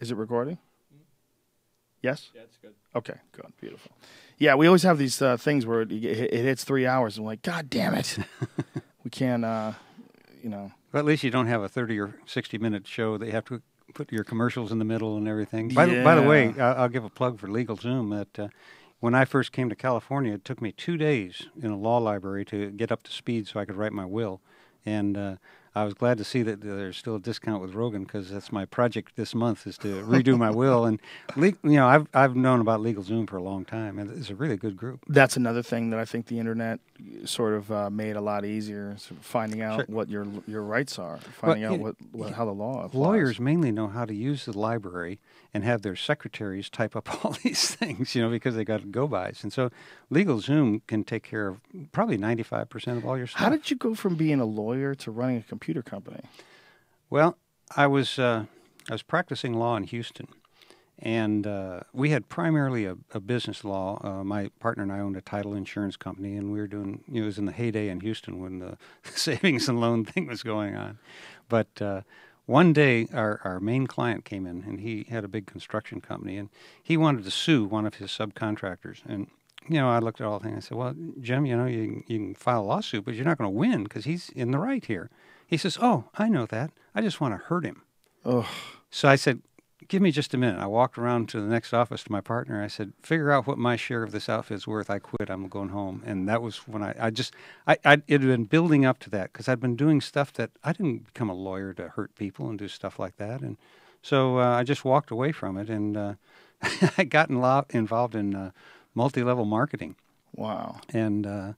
Is it recording? Yes. Yeah, it's good. Okay. Good. Beautiful. Yeah, we always have these uh, things where it, it hits three hours, and we're like, God damn it, we can't. Uh, you know. Well, at least you don't have a thirty or sixty minute show that you have to put your commercials in the middle and everything. By, the, by the way, I- I'll give a plug for LegalZoom. That uh, when I first came to California, it took me two days in a law library to get up to speed so I could write my will, and uh, I was glad to see that there's still a discount with Rogan because that's my project this month is to redo my will. And you know, I've I've known about LegalZoom for a long time, and it's a really good group. That's another thing that I think the internet sort of uh, made a lot easier, sort of finding out Sure. what your your rights are, finding out yeah, what, what how the law applies. Lawyers mainly know how to use the library and have their secretaries type up all these things, you know, because they got go bys. And so LegalZoom can take care of probably 95% of all your stuff. How did you go from being a lawyer to running a computer company? Well, I was uh, I was practicing law in Houston, and uh, we had primarily a, a business law. Uh, my partner and I owned a title insurance company, and we were doing. You know, it was in the heyday in Houston when the savings and loan thing was going on. But uh, one day, our our main client came in, and he had a big construction company, and he wanted to sue one of his subcontractors, and. You know, I looked at all the things. I said, "Well, Jim, you know, you you can file a lawsuit, but you're not going to win because he's in the right here." He says, "Oh, I know that. I just want to hurt him." Ugh. So I said, "Give me just a minute." I walked around to the next office to my partner. I said, "Figure out what my share of this outfit's worth. I quit. I'm going home." And that was when I, I just, I, I, it had been building up to that because I'd been doing stuff that I didn't become a lawyer to hurt people and do stuff like that. And so uh, I just walked away from it, and uh, I got inlo- involved in uh, multi-level marketing. Wow. And uh,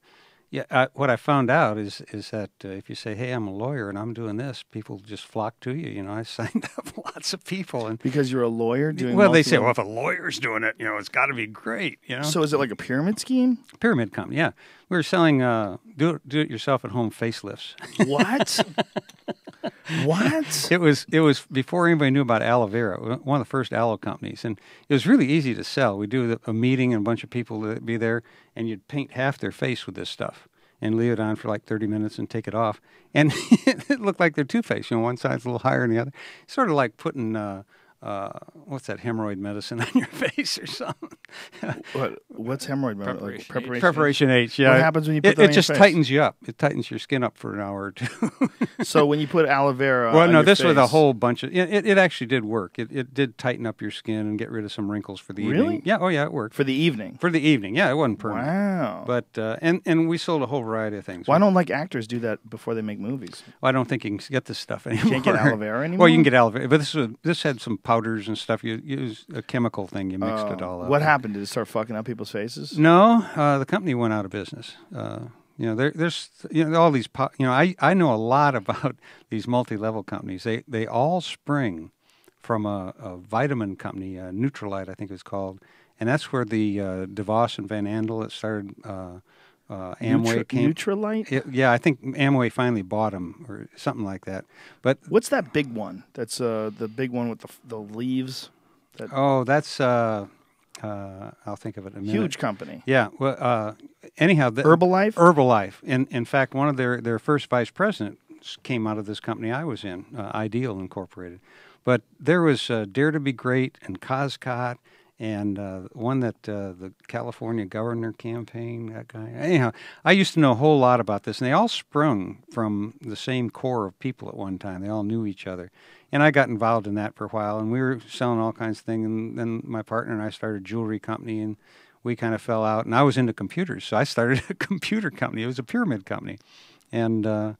yeah, I, what I found out is is that uh, if you say, "Hey, I'm a lawyer and I'm doing this," people just flock to you. You know, I signed up lots of people, and Because you're a lawyer doing well, they say, "Well, if a lawyer's doing it, you know, it's got to be great." You know, So is it like a pyramid scheme? pyramid company. Yeah, we were selling uh, do it do it yourself at home facelifts. What? what? It was it was before anybody knew about aloe vera. One of the first aloe companies, and it was really easy to sell. We'd do a meeting and a bunch of people would be there, and you'd paint half their face with this stuff and leave it on for like thirty minutes and take it off, and it looked like they're two faced. You know, one side's a little higher than the other. Sort of like putting. Uh, uh, what's that hemorrhoid medicine on your face or something? What, what's hemorrhoid? Like Preparation H. preparation. Preparation H. Yeah. What happens when you put it, that it on your just face? tightens you up. It tightens your skin up for an hour or two. So when you put aloe vera, well, on no, your this was a whole bunch of. It, it, it actually did work. It, it did tighten up your skin and get rid of some wrinkles for the Really? evening. Yeah. Oh, yeah, it worked for the evening. for the evening. Yeah, it wasn't permanent. Wow. But uh, and and we sold a whole variety of things. Why don't like actors do that before they make movies? Well, I don't think you can get this stuff anymore. You can't get aloe vera anymore. Well, you can get aloe vera, but this was this had some powders and stuff. You use a chemical thing. You mixed it Oh. all up. What happened? Did it start fucking up people's faces? No, uh, the company went out of business. Uh, you know, there, there's you know all these. Po- you know, I, I know a lot about these multi-level companies. They they all spring from a, a vitamin company, uh, Nutrilite, I think it's called, and that's where the uh, DeVos and Van Andel it started. Uh, Amway Neutral- came. Nutrilite? It- yeah, I think Amway finally bought them or something like that. But What's that big one? That's uh, the big one with the the leaves. That oh, that's uh, uh, I'll think of it in a minute. huge company. Yeah. Well, uh, anyhow, the, Herbalife. Herbalife. In in fact, one of their their first vice presidents came out of this company I was in, uh, Ideal Incorporated. But there was uh, Dare to Be Great and Koscot and uh, one that uh, the California governor campaign. That guy. Anyhow, I used to know a whole lot about this, and they all sprung from the same core of people at one time. They all knew each other, and I got involved in that for a while. And we were selling all kinds of things. And then my partner and I started a jewelry company, and we kind of fell out. And I was into computers, so I started a computer company. It was a pyramid company, and uh,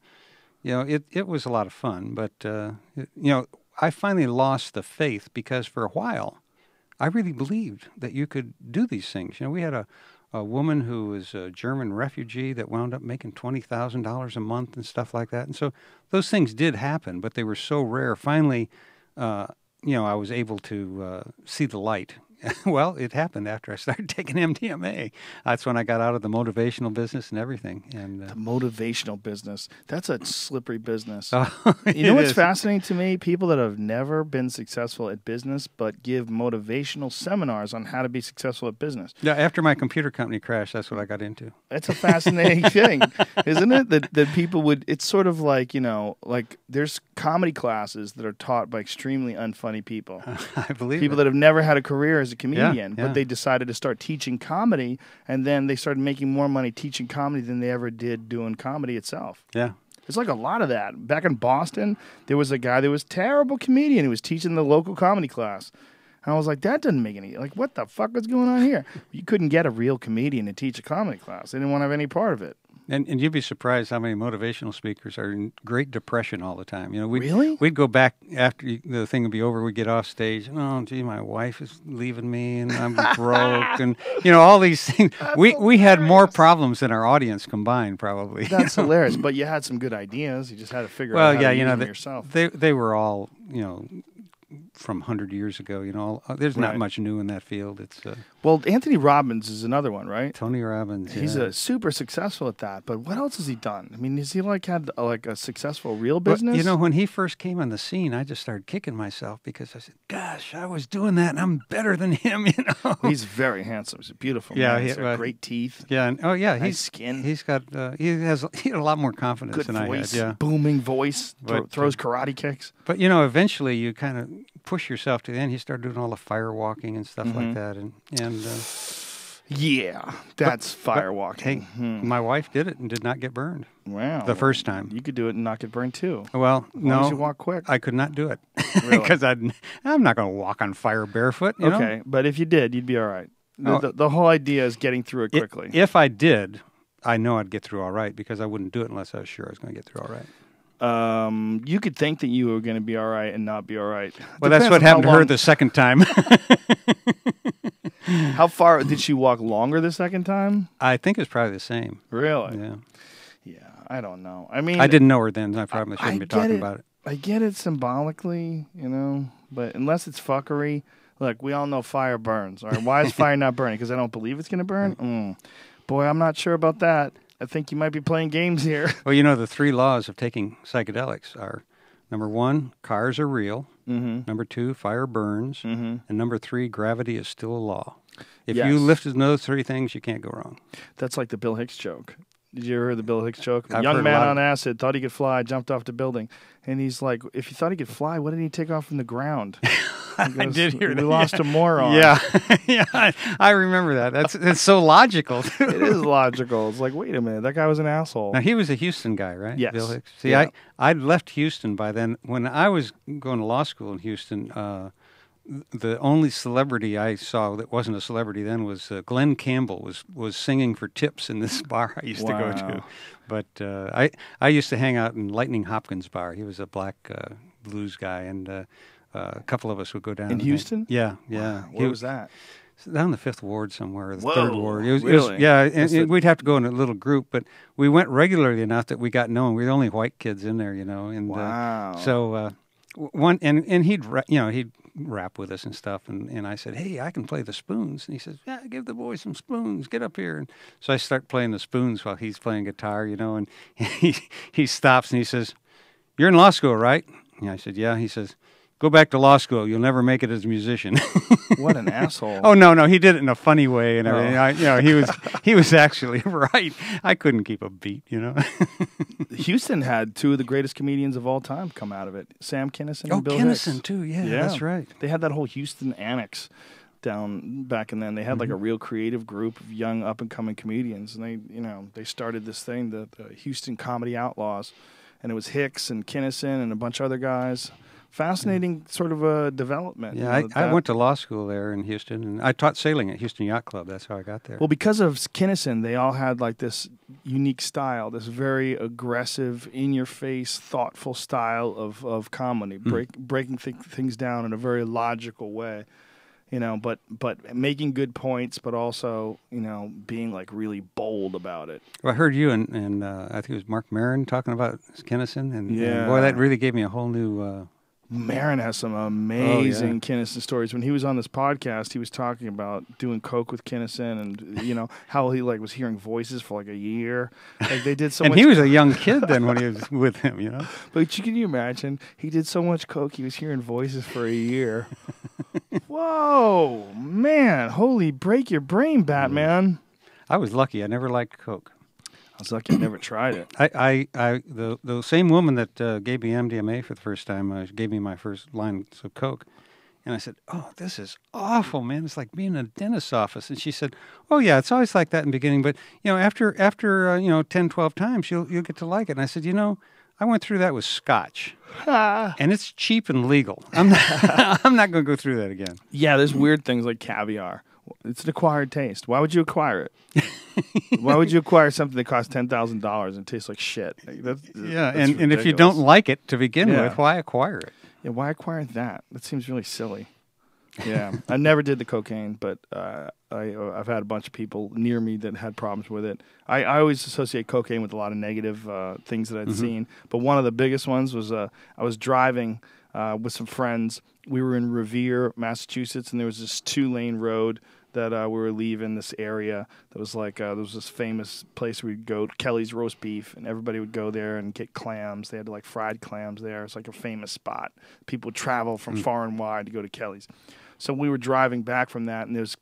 you know, it it was a lot of fun. But uh, it, you know, I finally lost the faith because for a while, I really believed that you could do these things. You know, we had a a woman who was a German refugee that wound up making twenty thousand dollars a month and stuff like that. And so those things did happen, but they were so rare. Finally, uh, you know, I was able to uh, see the light well, it happened after I started taking MDMA. That's when I got out of the motivational business and everything. And uh, The motivational business. That's a slippery business. oh, you know what's is. fascinating to me? People that have never been successful at business but give motivational seminars on how to be successful at business. Yeah, after my computer company crashed, that's what I got into. It's a fascinating thing, isn't it? That that people would. It's sort of like you know, like there's comedy classes that are taught by extremely unfunny people. I believe people it. that have never had a career as a comedian, yeah. but they decided to start teaching comedy, and then they started making more money teaching comedy than they ever did doing comedy itself. yeah. It's like a lot of that. Back in Boston, there was a guy that was terrible comedian who was teaching the local comedy class. And I was like, that doesn't make any like what the fuck is going on here? You couldn't get a real comedian to teach a comedy class. They didn't want to have any part of it. And, and you'd be surprised how many motivational speakers are in great depression all the time. You know, we'd, Really? we'd go back after the thing would be over. We'd get off stage. Oh, gee, my wife is leaving me, and I'm broke, and you know all these things. we we had more problems than our audience combined, probably. That's hilarious. But you had some good ideas. You just had to figure well, out how yeah, to you know, yourself. they they were all you know from hundred years ago. You know, uh, there's not Right. much new in that field. It's uh, Well, Anthony Robbins is another one, right? Tony Robbins. He's yeah. a super successful at that. But what else has he done? I mean, has he like had uh, like a successful real But, business? you know, when he first came on the scene, I just started kicking myself because I said, "Gosh, I was doing that, and I'm better than him." You know. he's very handsome. He's a beautiful Yeah, man. he- He's got great teeth, yeah, and, oh yeah, nice he's skin, he's got uh, he has he had a lot more confidence good than I voice, had. Yeah, booming voice, But, throws uh, karate kicks. but you know, eventually you kind of push yourself to the end. He started doing all the fire walking and stuff Mhm. like that, and and uh, Yeah, that's but, fire hey, walking. Hmm. my wife did it and did not get burned Wow, the first time. you could do it and not get burned too. Well, As long you no, walk quick. I could not do it because I'd I'm not going to walk on fire barefoot. You know? okay, but if you did, you'd be all right. The, Oh. the, the whole idea is getting through it quickly. If I did, I know I'd get through all right because I wouldn't do it unless I was sure I was going to get through all right. Um, you could think that you were going to be all right and not be all right. Well, that's what happened to her the second time. How far did she walk longer the second time? I think it's probably the same. Really? Yeah. Yeah, I don't know. I mean, I didn't know her then. I probably shouldn't be talking it. about it. I get it symbolically, you know, but unless it's fuckery, look, we all know fire burns. All right, why is fire not burning? Because I don't believe it's going to burn. Mm. Boy, I'm not sure about that. I think you might be playing games here. Well, you know, the three laws of taking psychedelics are number one, cars are real. mm-hmm. Number two, fire burns. Mm-hmm. And number three, gravity is still a law. If Yes. you lifted those three things, you can't go wrong. That's like the Bill Hicks joke. Did you ever hear the Bill Hicks joke? I've young man on acid thought he could fly, jumped off the building, and he's like, "If he thought he could fly, why didn't he take off from the ground?" He I did hear We that, lost yeah. a moron. Yeah, yeah, I, I remember that. That's it's so logical. it is logical. It's like, wait a minute, that guy was an asshole. Now he was a Houston guy, right? Yes. Bill Hicks. See, Yeah. I I'd left Houston by then. When I was going to law school in Houston, uh, the only celebrity I saw that wasn't a celebrity then was uh, Glen Campbell was was singing for tips in this bar I used to go to. But uh, I I used to hang out in Lightnin' Hopkins bar. He was a black uh, blues guy, and uh, uh, a couple of us would go down In and hang- Houston? Yeah, yeah. Where He- was that? down the fifth ward somewhere, the third ward. It was, it was- really? yeah, and, we'd have to go in a little group, but we went regularly enough that we got known. We were the only white kids in there, you know. And uh, Wow. so uh, one, and and he'd you know he'd rap with us and stuff, and and I said, hey, I can play the spoons, and he says, yeah, give the boys some spoons, get up here, and so I start playing the spoons while he's playing guitar, you know, and he he stops and he says, you're in law school, right? And I said, yeah. He says. Go back to law school. You'll never make it as a musician. what an asshole. Oh no, no, he did it in a funny way and everything. Oh. I, you know, he was he was actually right. I couldn't keep a beat, you know. Houston had two of the greatest comedians of all time come out of it: Sam Kinison and oh, Bill Kinison Hicks. too. Yeah, Yeah. that's right. They had that whole Houston annex down back and then. They had like Mm-hmm. a real creative group of young up and coming comedians, and they, you know, they started this thing, the, the Houston Comedy Outlaws, and it was Hicks and Kinison and a bunch of other guys. Fascinating sort of a development. you Yeah, know, I, I went to law school there in Houston, and I taught sailing at Houston Yacht Club. That's how I got there. Well, because of Kinison, they all had like this unique style, this very aggressive, in-your-face, thoughtful style of, of comedy, Hmm. break, breaking th- things down in a very logical way. You know, but but making good points, but also you know being like really bold about it. Well, I heard you and, and uh, I think it was Marc Maron talking about Kinison, and, and boy, that really gave me a whole new uh, Maron has some oh, amazing Kinison stories. When he was on this podcast, he was talking about doing coke with Kinison, and you know how he like was hearing voices for like a year. Like they did so and much. he was a young kid then when he was with him, you know. But you- can you imagine? He did so much coke, he was hearing voices for a year. Whoa, man! Holy, break your brain, Batman! I was lucky. I never liked Coke. I was lucky I never tried it. I, I, I the the same woman that uh, gave me MDMA for the first time uh, gave me my first line of Coke, and I said, "Oh, this is awful, man! It's like being in a dentist's office." And she said, "Oh yeah, it's always like that in the beginning, but you know, after after uh, you know 10, 12 times, you'll you'll get to like it." And I said, "You know." I went through that with scotch, and it's cheap and legal. I'm not, I'm not going to go through that again. Yeah, there's weird things like caviar. It's an acquired taste. Why would you acquire it? Why would you acquire something that costs ten thousand dollars and tastes like shit? Like, that's, Yeah, that's and, and if you don't like it to begin Yeah. with, why acquire it? yeah, why acquire that? That seems really silly. Yeah, I never did the cocaine, but uh, I, I've had a bunch of people near me that had problems with it. I, I always associate cocaine with a lot of negative uh, things that I'd seen, but one of the biggest ones was uh, I was driving uh, with some friends. We were in Revere, Massachusetts, and there was this two-lane road that uh, we were leaving this area. That was like uh, there was this famous place we'd go, Kelly's Roast Beef, and everybody would go there and get clams. They had like fried clams there. It's like a famous spot. People would travel from far and wide to go to Kelly's. So we were driving back from that, and there's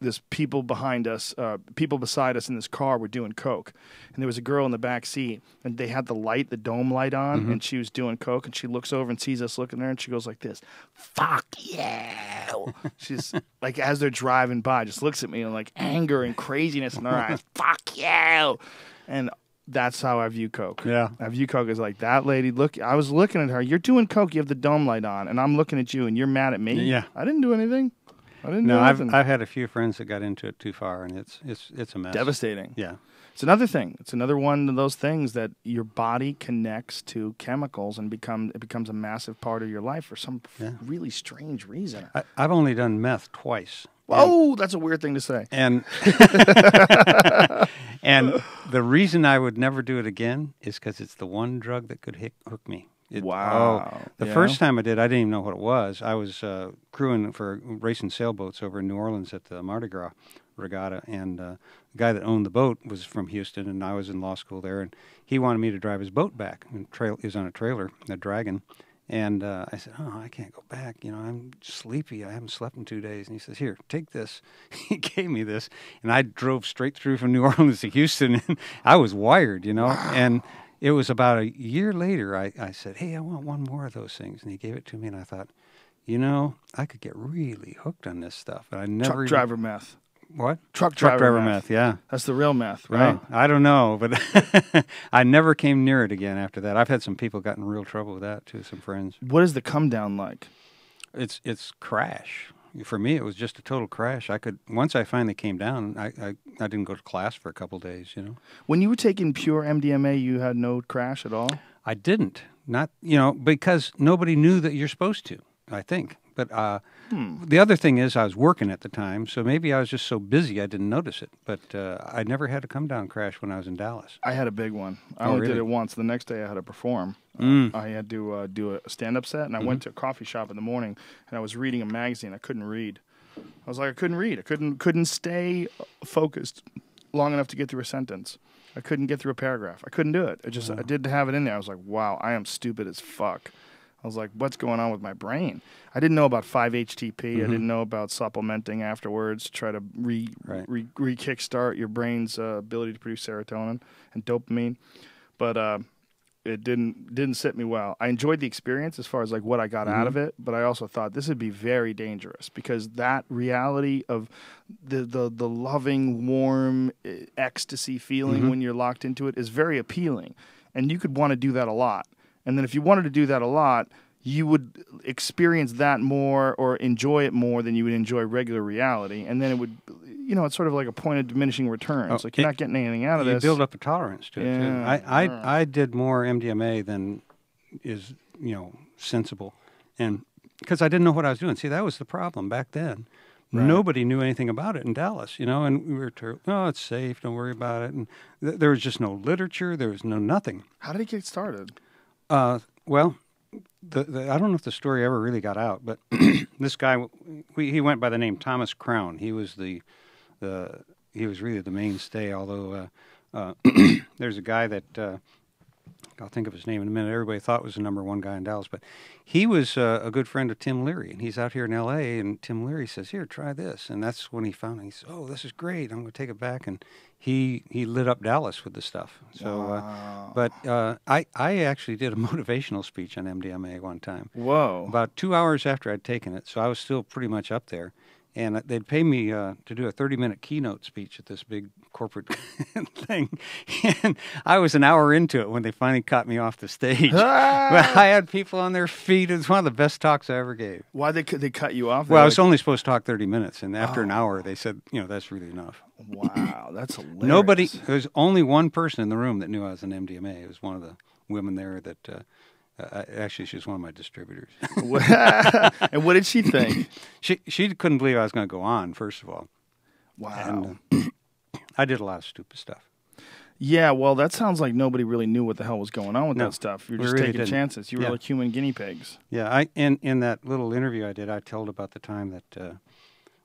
this people behind us, uh, people beside us in this car were doing coke, and there was a girl in the back seat, and they had the light, the dome light on, and she was doing coke, and she looks over and sees us looking at her, and she goes like this, "Fuck you!" She's like as they're driving by, just looks at me and like anger and craziness in her eyes, "Fuck you!" And that's how I view coke. Yeah. I view coke as like that lady. Look, I was looking at her. You're doing coke. You have the dome light on, and I'm looking at you, and you're mad at me. Yeah. I didn't do anything. I didn't No, do I've anything. I've had a few friends that got into it too far, and it's it's it's a mess. devastating. Yeah. It's another thing. It's another one of those things that your body connects to chemicals and become it becomes a massive part of your life for some Yeah. really strange reason. I, I've only done meth twice. Oh, that's a weird thing to say. And and the reason I would never do it again is because it's the one drug that could hick, hook me. It- Wow. oh, the Yeah? first time I did, I didn't even know what it was. I was uh, crewing for racing sailboats over in New Orleans at the Mardi Gras regatta, and uh, the guy that owned the boat was from Houston, and I was in law school there, and he wanted me to drive his boat back. And trail he was on a trailer, a Dragon. And uh, I said, "Oh, I can't go back. You know, I'm sleepy. I haven't slept in two days." And he says, "Here, take this." he gave me this, and I drove straight through from New Orleans to Houston, and I was wired, you know. And it was about a year later. I, I said, "Hey, I want one more of those things," and he gave it to me, and I thought, you know, I could get really hooked on this stuff. And I never Truck even- driver meth. what Truck truck driver driver meth. meth. Yeah. That's the real meth, right? I don't know, but I never came near it again after that. I've had some people got in real trouble with that too. Some friends. What is the come down like? It's it's crash. For me, it was just a total crash. I could once I finally came down, I I, I didn't go to class for a couple days. You know, When you were taking pure MDMA, you had no crash at all. I didn't. Not you know because nobody knew that you're supposed to. I think. But uh, Hmm. the other thing is, I was working at the time, so maybe I was just so busy I didn't notice it. But uh, I never had a come down crash when I was in Dallas. I had a big one. I Oh, only did it once. The next day, I had to perform. Uh, Mm. I had to uh, do a stand-up set, and I went to a coffee shop in the morning, and I was reading a magazine. I couldn't read. I was like, I couldn't read. I couldn't couldn't stay focused long enough to get through a sentence. I couldn't get through a paragraph. I couldn't do it. I just I didn't have it in there. I was like, wow, I am stupid as fuck. I was like, what's going on with my brain? I didn't know about 5-HTP. I didn't know about supplementing afterwards to try to re, Right. re, re kickstart your brain's uh, ability to produce serotonin and dopamine. But uh, it didn't didn't sit me well. I enjoyed the experience as far as like what I got out of it, but I also thought this would be very dangerous because that reality of the the the loving, warm eh, ecstasy feeling when you're locked into it is very appealing, and you could want to do that a lot. And then if you wanted to do that a lot, you would experience that more or enjoy it more than you would enjoy regular reality, and then it would. You know, it's sort of like a point of diminishing returns. Oh, like you're it- not getting anything out of you this. build up a tolerance to it too. Yeah, I, yeah. I I did more MDMA than is you know sensible, and because I didn't know what I was doing. See, that was the problem back then. Right. Nobody knew anything about it in Dallas, you know, and we were told, "Oh, it's safe. Don't worry about it." And th- there was just no literature. There was no nothing. How did it get started? Uh, well, the, the I don't know if the story ever really got out, but this guy we, he went by the name Thomas Crown. He was the the he was really the mainstay. Although uh, uh, there's a guy that uh, I'll think of his name in a minute. Everybody thought was the number one guy in Dallas, but he was uh, a good friend of Tim Leary, and he's out here in L.A. And Tim Leary says, "Here, try this," and that's when he found. It. He said, "Oh, this is great. I'm going to take it back." And he he lit up Dallas with the stuff. So, Wow. uh, but uh, I I actually did a motivational speech on MDMA one time Whoa. about two hours after I'd taken it, so I was still pretty much up there. And they'd pay me uh, to do a 30 minute keynote speech at this big corporate thing. And I was an hour into it when they finally caught me off the stage. Ah! I had people on their feet. It was one of the best talks I ever gave. Why they they cut you off? Well, I was only supposed to talk 30 minutes, and after an Oh. hour, they said, you know, that's really enough. wow, that's hilarious. Nobody, there was only one person in the room that knew I was an MDMA. It was one of the women there that, uh, uh, actually, she's one of my distributors. and what did she think? she she couldn't believe I was going to go on. First of all, Wow. and uh, I did a lot of stupid stuff. yeah, well, that sounds like nobody really knew what the hell was going on with No, that stuff. You're just really taking didn't. chances. You were Yeah. like human guinea pigs. Yeah, I in in that little interview I did, I told about the time that, uh,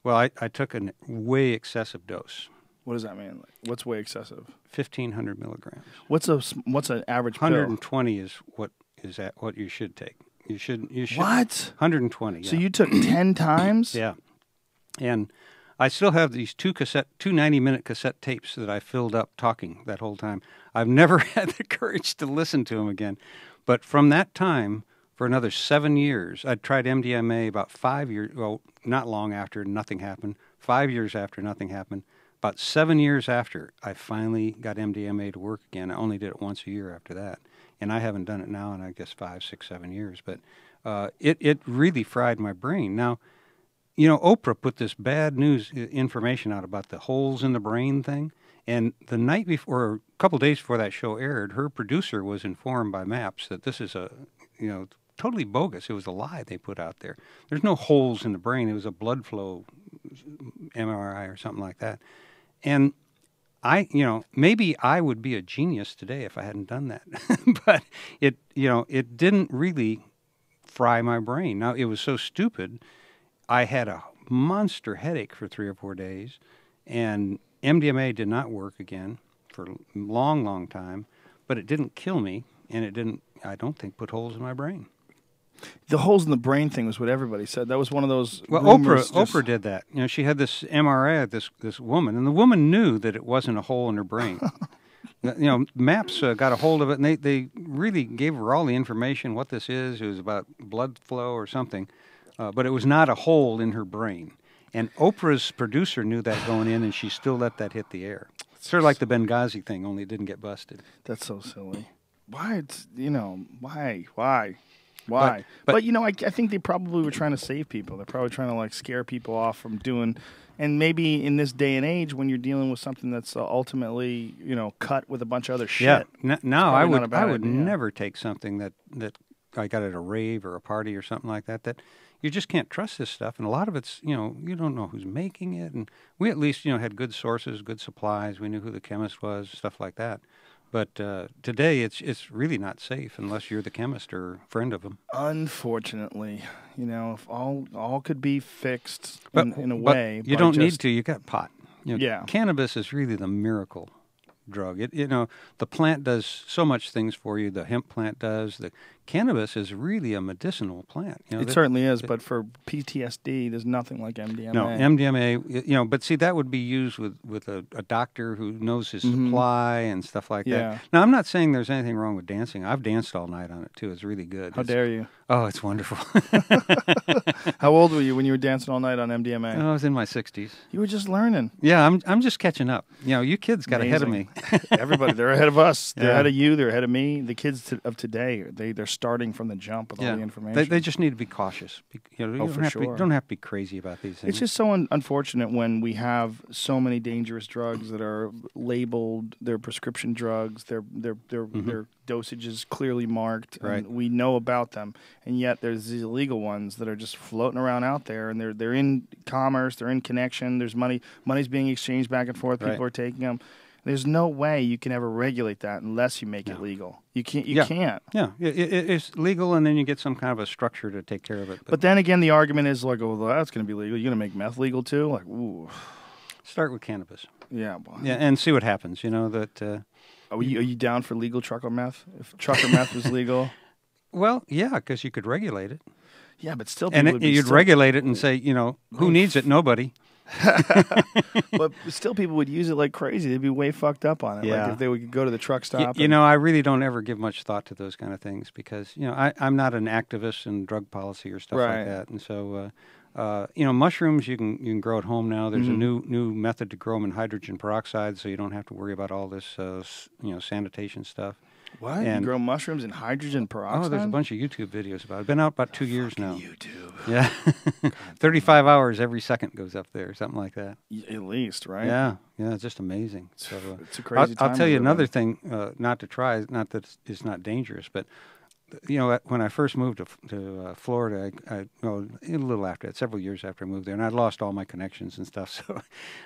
well, I, I took a way excessive dose, What does that mean? Like, what's way excessive? fifteen hundred milligrams. What's a what's an average? Hundred and twenty is what is at what you should take. You should you should What? Hundred and twenty. Yeah. So you took ten times? Yeah. And I still have these two cassette, two 90 minute cassette tapes that I filled up talking that whole time. I've never had the courage to listen to them again. But from that time, for another seven years, I tried MDMA about five years, well, not long after, nothing happened. Five years after, nothing happened. About seven years after, I finally got MDMA to work again. I only did it once a year after that. And I haven't done it now in, I guess, five, six, seven years. But uh, it, it really fried my brain. Now, you know, Oprah put this bad news information out about the holes in the brain thing. And the night before, or a couple days before that show aired, her producer was informed by MAPS that this is a, you know, totally bogus. It was a lie they put out there. There's no holes in the brain. It was a blood flow MRI or something like that. And I, you know, maybe I would be a genius today if I hadn't done that. but it, you know, it didn't really fry my brain. Now, it was so stupid. I had a monster headache for three or four days, and MDMA did not work again for a long, long time, but it didn't kill me, and it didn't, I don't think, put holes in my brain. The holes in the brain thing was what everybody said. That was one of those. Well, Oprah, Oprah did that. You know, she had this MRI of this this woman, and the woman knew that it wasn't a hole in her brain. you know, MAPS uh, got a hold of it, and they they really gave her all the information what this is. It was about blood flow or something, uh, but it was not a hole in her brain. And Oprah's producer knew that going in, and she still let that hit the air. It's Sort of like the Benghazi thing, only it didn't get busted. That's so silly. Why? It's you know why why why? But, but- you know, I, I think they probably were trying to save people. They're probably trying to like scare people off from doing. And maybe in this day and age, when you're dealing with something that's uh, ultimately you know cut with a bunch of other shit. Yeah. N- now I would I would idea. never take something that that I got at a rave or a party or something like that. That you just can't trust this stuff, and a lot of it's you know you don't know who's making it, and we at least you know had good sources, good supplies. We knew who the chemist was, stuff like that. But uh, today it's it's really not safe unless you're the chemist or friend of them. Unfortunately, you know, if all all could be fixed But in, in a but way, you don't need to. You got pot. You know, Yeah. Cannabis is really the miracle drug. It you know the plant does so much things for you. The hemp plant does. The cannabis is really a medicinal plant. You know, It that- certainly is, but for PTSD, there's nothing like MDMA. No, MDMA, you know, but see, that would be used with, with a, a doctor who knows his supply and stuff like Mm-hmm. Yeah. that. Now, I'm not saying there's anything wrong with dancing. I've danced all night on it, too. It's really good. How It's- dare you? Oh, it's wonderful. How old were you when you were dancing all night on MDMA? I was in my 60s. you were just learning. Yeah, I'm, I'm just catching up. You know, you kids got ahead of me. Everybody, they're ahead of us. They're Yeah. ahead of you. They're ahead of me. The kids to, of today, they they're starting from the jump with all the information. They, they just need to be cautious. Be- You know, you Oh, don't, for have to be, sure. don't have to be crazy about these things. It's just so un- unfortunate when we have so many dangerous drugs that are labeled. They're prescription drugs. Their their their their dosage is clearly marked. Mm-hmm. Right. And we know about them, and yet there's these illegal ones that are just floating around out there, and they're they're in commerce. They're in connection. There's money. Money's being exchanged back and forth. People Right. are taking them. There's no way you can ever regulate that unless you make it legal. You can't. You Yeah. can't. Yeah, it, it, it's legal, and then you get some kind of a structure to take care of it. But, But then again, the argument is like, oh, well, that's going to be legal. You're going to make meth legal too? Like, ooh, start with cannabis. yeah. Well, Yeah, and see what happens. You know that. Uh, Are you, are you down for legal trucker meth? If trucker meth was legal, well, yeah, because you could regulate it, yeah, but still, and it, you'd still- regulate it and say, you know, who needs it? Nobody. but still, people would use it like crazy. They'd be way fucked up on it. Yeah. Like if they would go to the truck Y- stop. you know, I really don't ever give much thought to those kind of things because you know I, I'm not an activist in drug policy or stuff Right. like that, and so. Uh, uh, you know, mushrooms you can you can grow at home now. There's Mm-hmm. a new new method to grow them in hydrogen peroxide, so you don't have to worry about all this uh, s- you know sanitation stuff. What? and- you grow mushrooms in hydrogen peroxide? Oh, there's a bunch of YouTube videos about it. Been out about two years now. YouTube. Yeah, 35 hours every second goes up there, something like that. At least, right? Yeah, yeah, it's just amazing. So, uh, It's a I'll, crazy I'll time tell you another thing, uh, not to try, not that it's, it's not dangerous, but you know, when I first moved to, to uh, Florida, I, I well, a little after that, several years after I moved there, and I'd lost all my connections and stuff. So,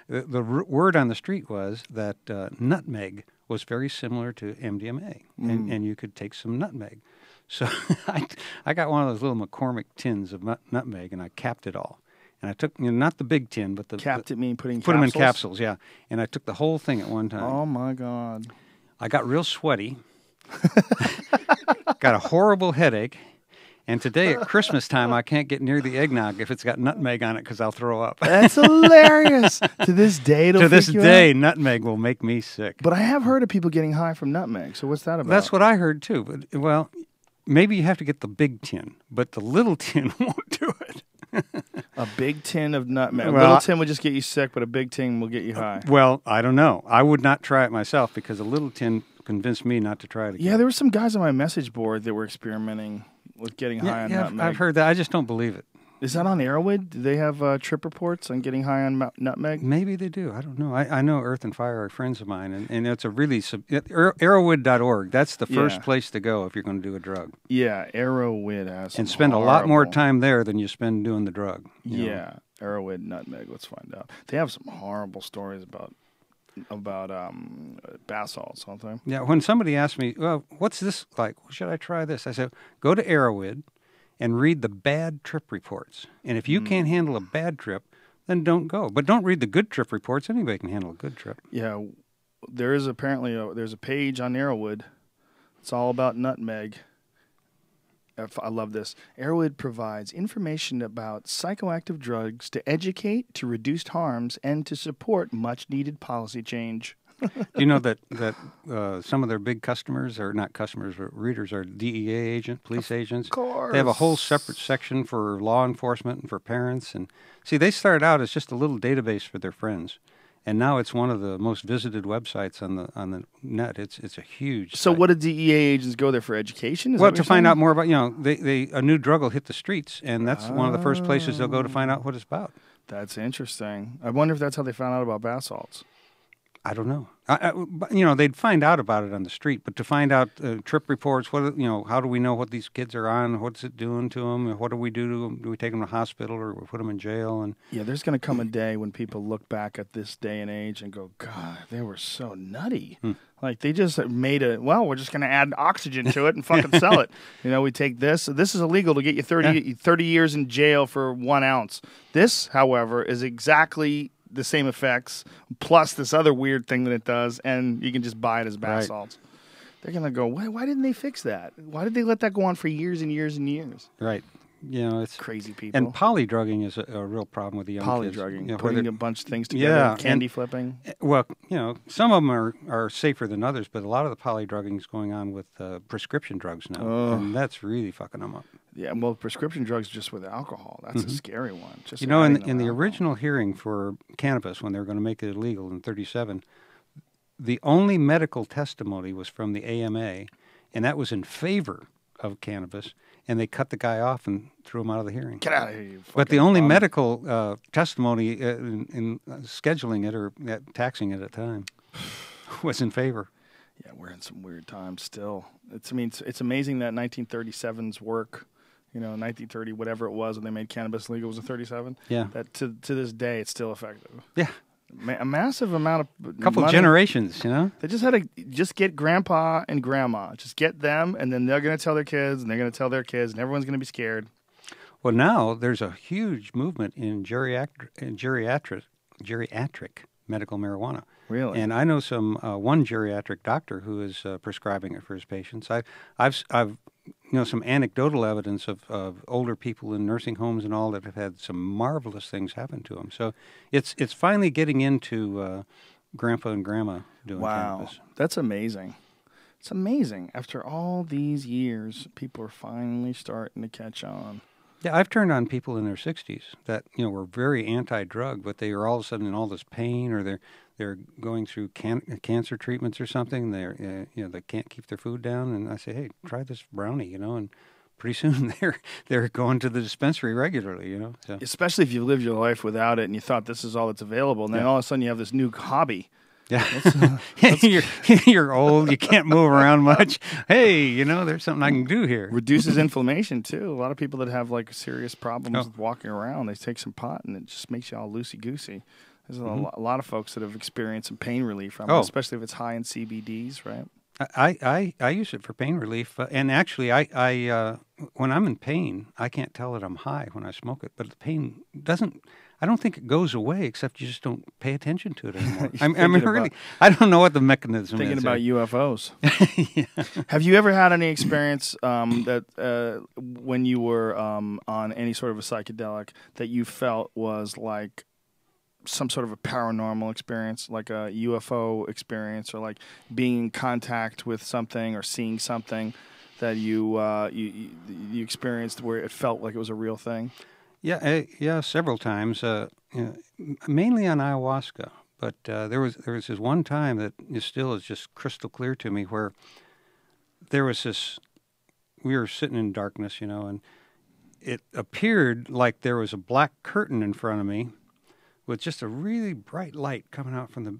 the, the r- word on the street was that uh, nutmeg was very similar to MDMA, Mm. and, and you could take some nutmeg. So, I, I got one of those little McCormick tins of nut- nutmeg, and I capped it all. And I took, you know, not the big tin, but the Capped the, it mean putting put them in capsules? capsules, yeah. And I took the whole thing at one time. Oh my god. I got real sweaty, got a horrible headache, and today at Christmas time I can't get near the eggnog if it's got nutmeg on it because I'll throw up. That's hilarious. to this day, it'll to this day, out. nutmeg will make me sick. But I have heard of people getting high from nutmeg. So what's that about? That's what I heard too. But well, maybe you have to get the big tin, but the little tin won't do it. a big tin of nutmeg. a little tin would just get you sick, but a big tin will get you high. Well, I don't know. I would not try it myself because a little tin convinced me not to try it again. Yeah, there were some guys on my message board that were experimenting with getting high yeah, on yeah, I've, nutmeg. I've heard that. I just don't believe it. Is that on Erowid? Do they have uh, trip reports on getting high on nutmeg? Maybe they do. I don't know. I, I know Earth and Fire are friends of mine, and, and it's a really sub, erowid.org. That's the first Yeah. place to go if you're going to do a drug, Yeah, Erowid has and spend a lot more time there than you spend doing the drug. you know. Yeah, Erowid nutmeg. Let's find out. They have some horrible stories about about um, don't they? Yeah. When somebody asks me, "Well, what's this like? Should I try this?" I say, "Go to Erowid and read the bad trip reports. And if you can't handle a bad trip, then don't go. But don't read the good trip reports. Anybody can handle a good trip." Yeah, there is apparently a, there's a page on Erowid. It's all about nutmeg. If- I love this. Erowid provides information about psychoactive drugs to educate, to reduce harms, and to support much needed policy change. Do you know that that uh, some of their big customers are not customers, but readers are DEA agents, police agents. Of course. They have a whole separate section for law enforcement and for parents. And see, they started out as just a little database for their friends, and now it's one of the most visited websites on the on the net. It's it's a huge. So, site. what do DEA agents go there for education? Is Well, to find out more about you know, they, they a new drug will hit the streets, and that's one of the first places they'll go to find out what it's about. That's interesting. I wonder if that's how they found out about bath salts. I don't know. I, I, you know, they'd find out about it on the street, but to find out uh, trip reports, what you know, how do we know what these kids are on? What's it doing to them? What do we do to them? Do we take them to hospital or we put them in jail? And Yeah, there's going to come a day when people look back at this day and age and go, God, they were so nutty. Hmm. Like they just made a, well, we're just going to add oxygen to it and fucking sell it. You know, we take this. This is illegal to get you 30, 30 years in jail for one ounce. This, however, is exactly the same effects plus this other weird thing that it does, and you can just buy it as bath Right. salts. They're going to go, why, why didn't they fix that? Why did they let that go on for years and years and years? right, you know, it's Crazy people. and polydrugging is a, a real problem with the young kids. polydrugging, You know, putting a bunch of things together, Yeah, candy and- flipping. Well, you know, some of them are, are safer than others, but a lot of the polydrugging is going on with uh, prescription drugs now, and that's really fucking them up. Yeah, well, prescription drugs just with alcohol. That's a scary one. Just Mm-hmm. You know, in, in the alcohol. original hearing for cannabis, when they were going to make it illegal in 37, the only medical testimony was from the AMA, and that was in favor of cannabis, and they cut the guy off and threw him out of the hearing. Get out of here, you But the only medical uh, testimony uh, in, in uh, scheduling it or uh, taxing it at the time was in favor. Yeah, we're in some weird times still. It's I mean it's, it's amazing that 1937's work, you know, 1930 whatever it was when they made cannabis legal was a 37. Yeah. That to to this day it's still effective. Yeah. Ma- a massive amount of A couple money. generations, you know. They just had to just get grandpa and grandma, just get them, and then they're going to tell their kids, and they're going to tell their kids, and everyone's going to be scared. Well, now there's a huge movement in geriatric, geriatric, geriatric medical marijuana. Really? And I know some uh, one geriatric doctor who is uh, prescribing it for his patients. I, I've, I've, you know, some anecdotal evidence of, of older people in nursing homes and all that have had some marvelous things happen to them. So it's it's finally getting into uh, grandpa and grandma doing wow, cannabis. that's amazing. It's amazing. After all these years, people are finally starting to catch on. Yeah, I've turned on people in their 60s that you know were very anti-drug, but they are all of a sudden in all this pain, or they're they're going through can- cancer treatments or something. They're uh, you know they can't keep their food down, and I say, hey, try this brownie, you know, and pretty soon they're they're going to the dispensary regularly, you know. So Especially if you live your life without it and you thought this is all that's available, and then Yeah. all of a sudden you have this new hobby. Yeah, you're you're old, you can't move around much. Hey, you know, there's something I can do here. Reduces inflammation too. A lot of people that have like serious problems Oh. walking around, they take some pot and it just makes you all loosey goosey. There's a, Mhm. lo- a lot of folks that have experienced some pain relief from Oh. it, especially if it's high in CBDs, right? I, I, I use it for pain relief, uh, and actually, I, I uh, when I'm in pain, I can't tell that I'm high when I smoke it. But the pain doesn't. I don't think it goes away, except you just don't pay attention to it anymore. I, mean- really, I don't know what the mechanism Thinking is. Thinking about. UFOs. Have you ever had any experience um, that uh, when you were um, on any sort of a psychedelic that you felt was like some sort of a paranormal experience, like a UFO experience, or like being in contact with something or seeing something that you uh, you you experienced where it felt like it was a real thing? Yeah, uh, yeah, several times. Uh, you know, mainly on ayahuasca, but uh, there was there was this one time that is still is just crystal clear to me where there was this. We were sitting in darkness, you know, and it appeared like there was a black curtain in front of me, with just a really bright light coming out from the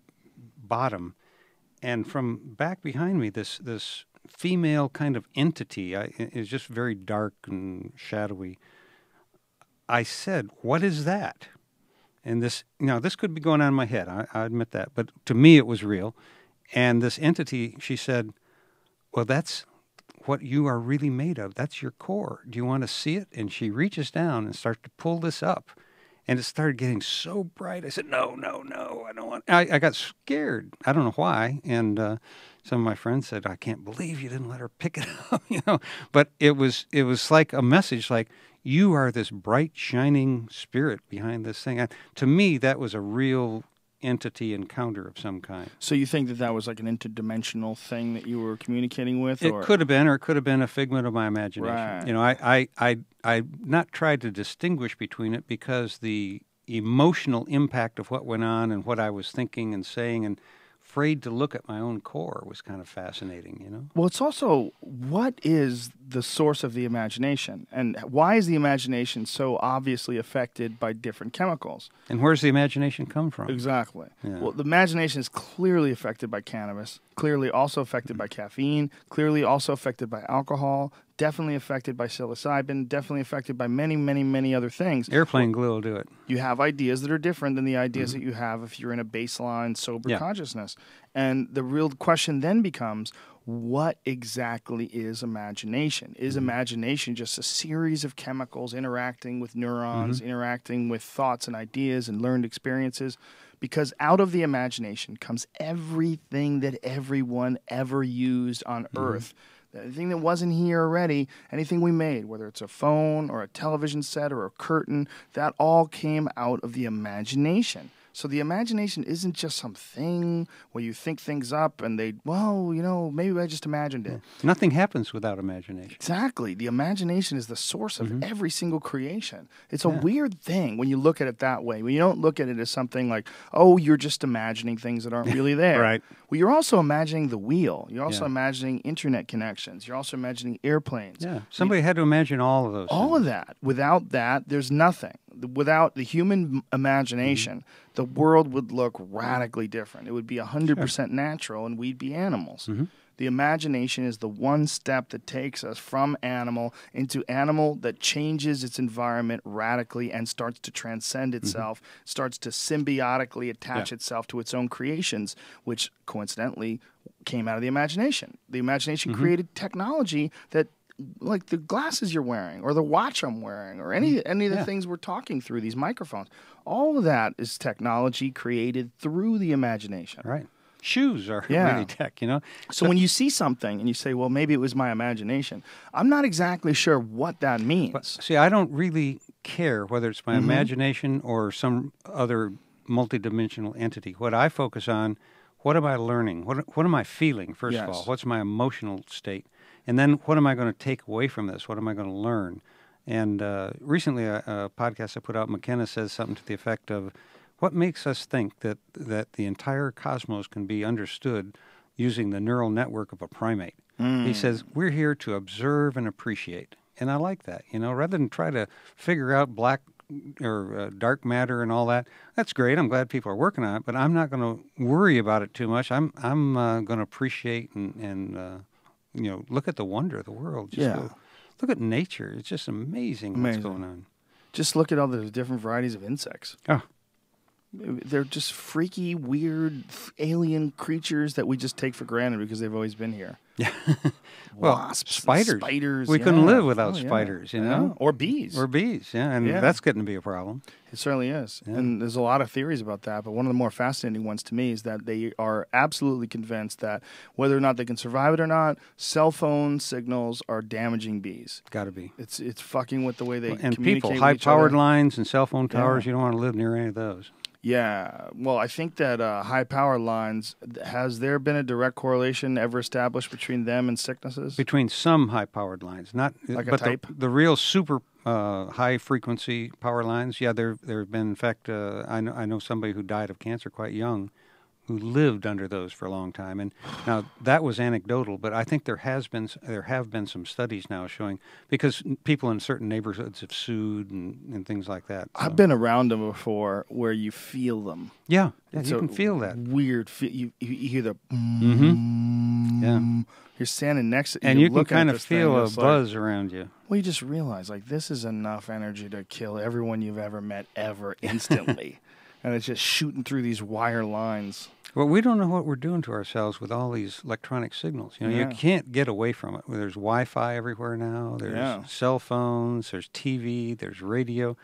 bottom, and from back behind me, this this female kind of entity. I, it was just very dark and shadowy. I said, "What is that?" And this, you know, this could be going on in my head. I, I admit that, but to me, it was real. And this entity, she said, "Well, that's what you are really made of. That's your core. Do you want to see it?" And she reaches down and starts to pull this up, and it started getting so bright. I said, "No, no, no! I don't want." I, I got scared. I don't know why. And uh, some of my friends said, "I can't believe you didn't let her pick it up," you know. But it was it was like a message, like you are this bright, shining spirit behind this thing. And to me, that was a real entity encounter of some kind. So you think that that was like an interdimensional thing that you were communicating with? It or? could have been, or it could have been a figment of my imagination. Right. You know, I, I, I, I not tried to distinguish between it because the emotional impact of what went on and what I was thinking and saying and afraid to look at my own core was kind of fascinating. You know. Well, it's also what is the source of the imagination, and why is the imagination so obviously affected by different chemicals? And where's the imagination come from? Exactly. Yeah. Well, the imagination is clearly affected by cannabis, clearly also affected by caffeine, clearly also affected by alcohol, definitely affected by psilocybin, definitely affected by many, many, many other things. Airplane glue will do it. You have ideas that are different than the ideas mm-hmm. that you have if you're in a baseline sober Yeah. consciousness. And the real question then becomes what exactly is imagination? Is mm-hmm. imagination just a series of chemicals interacting with neurons, mm-hmm. interacting with thoughts and ideas and learned experiences? Because out of the imagination comes everything that everyone ever used on mm-hmm. earth. Anything that wasn't here already, anything we made, whether it's a phone or a television set or a curtain, that all came out of the imagination. So the imagination isn't just some thing where you think things up and they, well, you know, maybe I just imagined it. Nothing happens without imagination. Exactly. The imagination is the source of Mm-hmm. every single creation. It's a weird thing when you look at it that way. When you don't look at it as something like, oh, you're just imagining things that aren't really there. Right. Well, you're also imagining the wheel. You're also Yeah. imagining internet connections. You're also imagining airplanes. Yeah. Somebody had to imagine all of those. All things. of that. Without that, there's nothing. Without the human imagination, Mm-hmm. the world would look radically different. It would be 100% natural and we'd be animals. Mm-hmm. The imagination is the one step that takes us from animal into animal that changes its environment radically and starts to transcend itself, starts to symbiotically attach Yeah. itself to its own creations, which coincidentally came out of the imagination. The imagination created technology that like the glasses you're wearing or the watch I'm wearing or any any of the Yeah. things we're talking through these microphones. All of that is technology created through the imagination. Right. Shoes are Yeah. really tech, you know. So when you see something and you say, "Well, maybe it was my imagination," I'm not exactly sure what that means. But see, I don't really care whether it's my Mm-hmm. imagination or some other multidimensional entity. What I focus on, what am I learning? What what am I feeling? First of all, what's my emotional state? And then what am I going to take away from this? What am I going to learn? And uh, recently, a, a podcast I put out, McKenna says something to the effect of, "What makes us think that that the entire cosmos can be understood using the neural network of a primate?" He says, "We're here to observe and appreciate." And I like that, you know, rather than try to figure out black or uh, dark matter and all that. That's great. I'm glad people are working on it, but I'm not going to worry about it too much. I'm I'm uh, going to appreciate and and uh, you know look at the wonder of the world. Just Yeah. go- look at nature. It's just amazing, Amazing. what's going on. Just look at all the different varieties of insects. Oh, They're just freaky, weird, alien creatures that we just take for granted because they've always been here. yeah. Well, Wasps, spiders. spiders. We couldn't live without Oh, yeah. spiders, you Yeah. know? or bees. or bees. Yeah, and Yeah. that's getting to be a problem. It certainly is. Yeah. And there's a lot of theories about that. But one of the more fascinating ones to me is that they are absolutely convinced that whether or not they can survive it or not, cell phone signals are damaging bees. Got to be. It's it's fucking with the way they and communicate people, high powered lines and cell phone towers, Yeah. you don't want to live near any of those. Yeah. Well, I think that uh, high power lines has there been a direct correlation ever established between them and sicknesses? between some high powered lines, not Like a but type? The, the real super uh, high frequency power lines. Yeah, there there have been. In fact, uh, I know I know somebody who died of cancer quite young, who lived under those for a long time. And now that was anecdotal, but I think there has been there have been some studies now showing because people in certain neighborhoods have sued and, and things like that. I've been around them before where you feel them. yeah, yeah, you can feel that. Weird. Fe- you, you hear the. Mm-hmm. Yeah. You're standing next to And you can kind of feel a it's like- buzz around you. well, you just realize like this is enough energy to kill everyone you've ever met ever instantly, and it's just shooting through these wire lines. Well, we don't know what we're doing to ourselves with all these electronic signals. You know, Yeah. you can't get away from it. There's Wi-Fi everywhere now. There's Yeah. cell phones. There's TV. There's radio.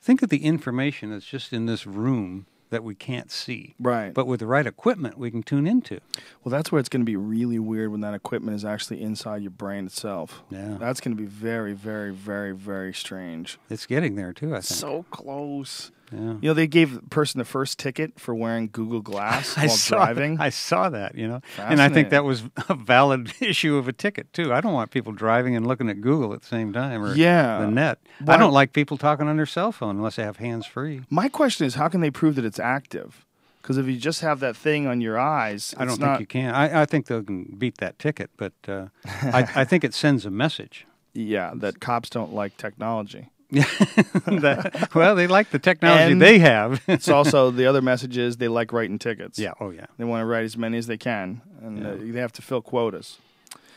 Think of the information that's just in this room that we can't see. Right. But with the right equipment, we can tune into. Well, that's where it's going to be really weird when that equipment is actually inside your brain itself. Yeah. That's going to be very, very, very, very strange. It's getting there too. I think. So close. Yeah. You know, they gave the person the first ticket for wearing Google Glass I while saw, driving. I saw that, you know, and I think that was a valid issue of a ticket too. I don't want people driving and looking at Google at the same time or Yeah. the net. I don't like people talking on their cell phone unless they have hands free. My question is, how can they prove that it's active? Because if you just have that thing on your eyes, I don't it's think you can. I, I think they can beat that ticket, but uh, I, I think it sends a message. Yeah, that cops don't like technology. That- well, they like the technology And- they have. It's also the other message is they like writing tickets. yeah. Oh, yeah. They want to write as many as they can, and uh, they have to fill quotas.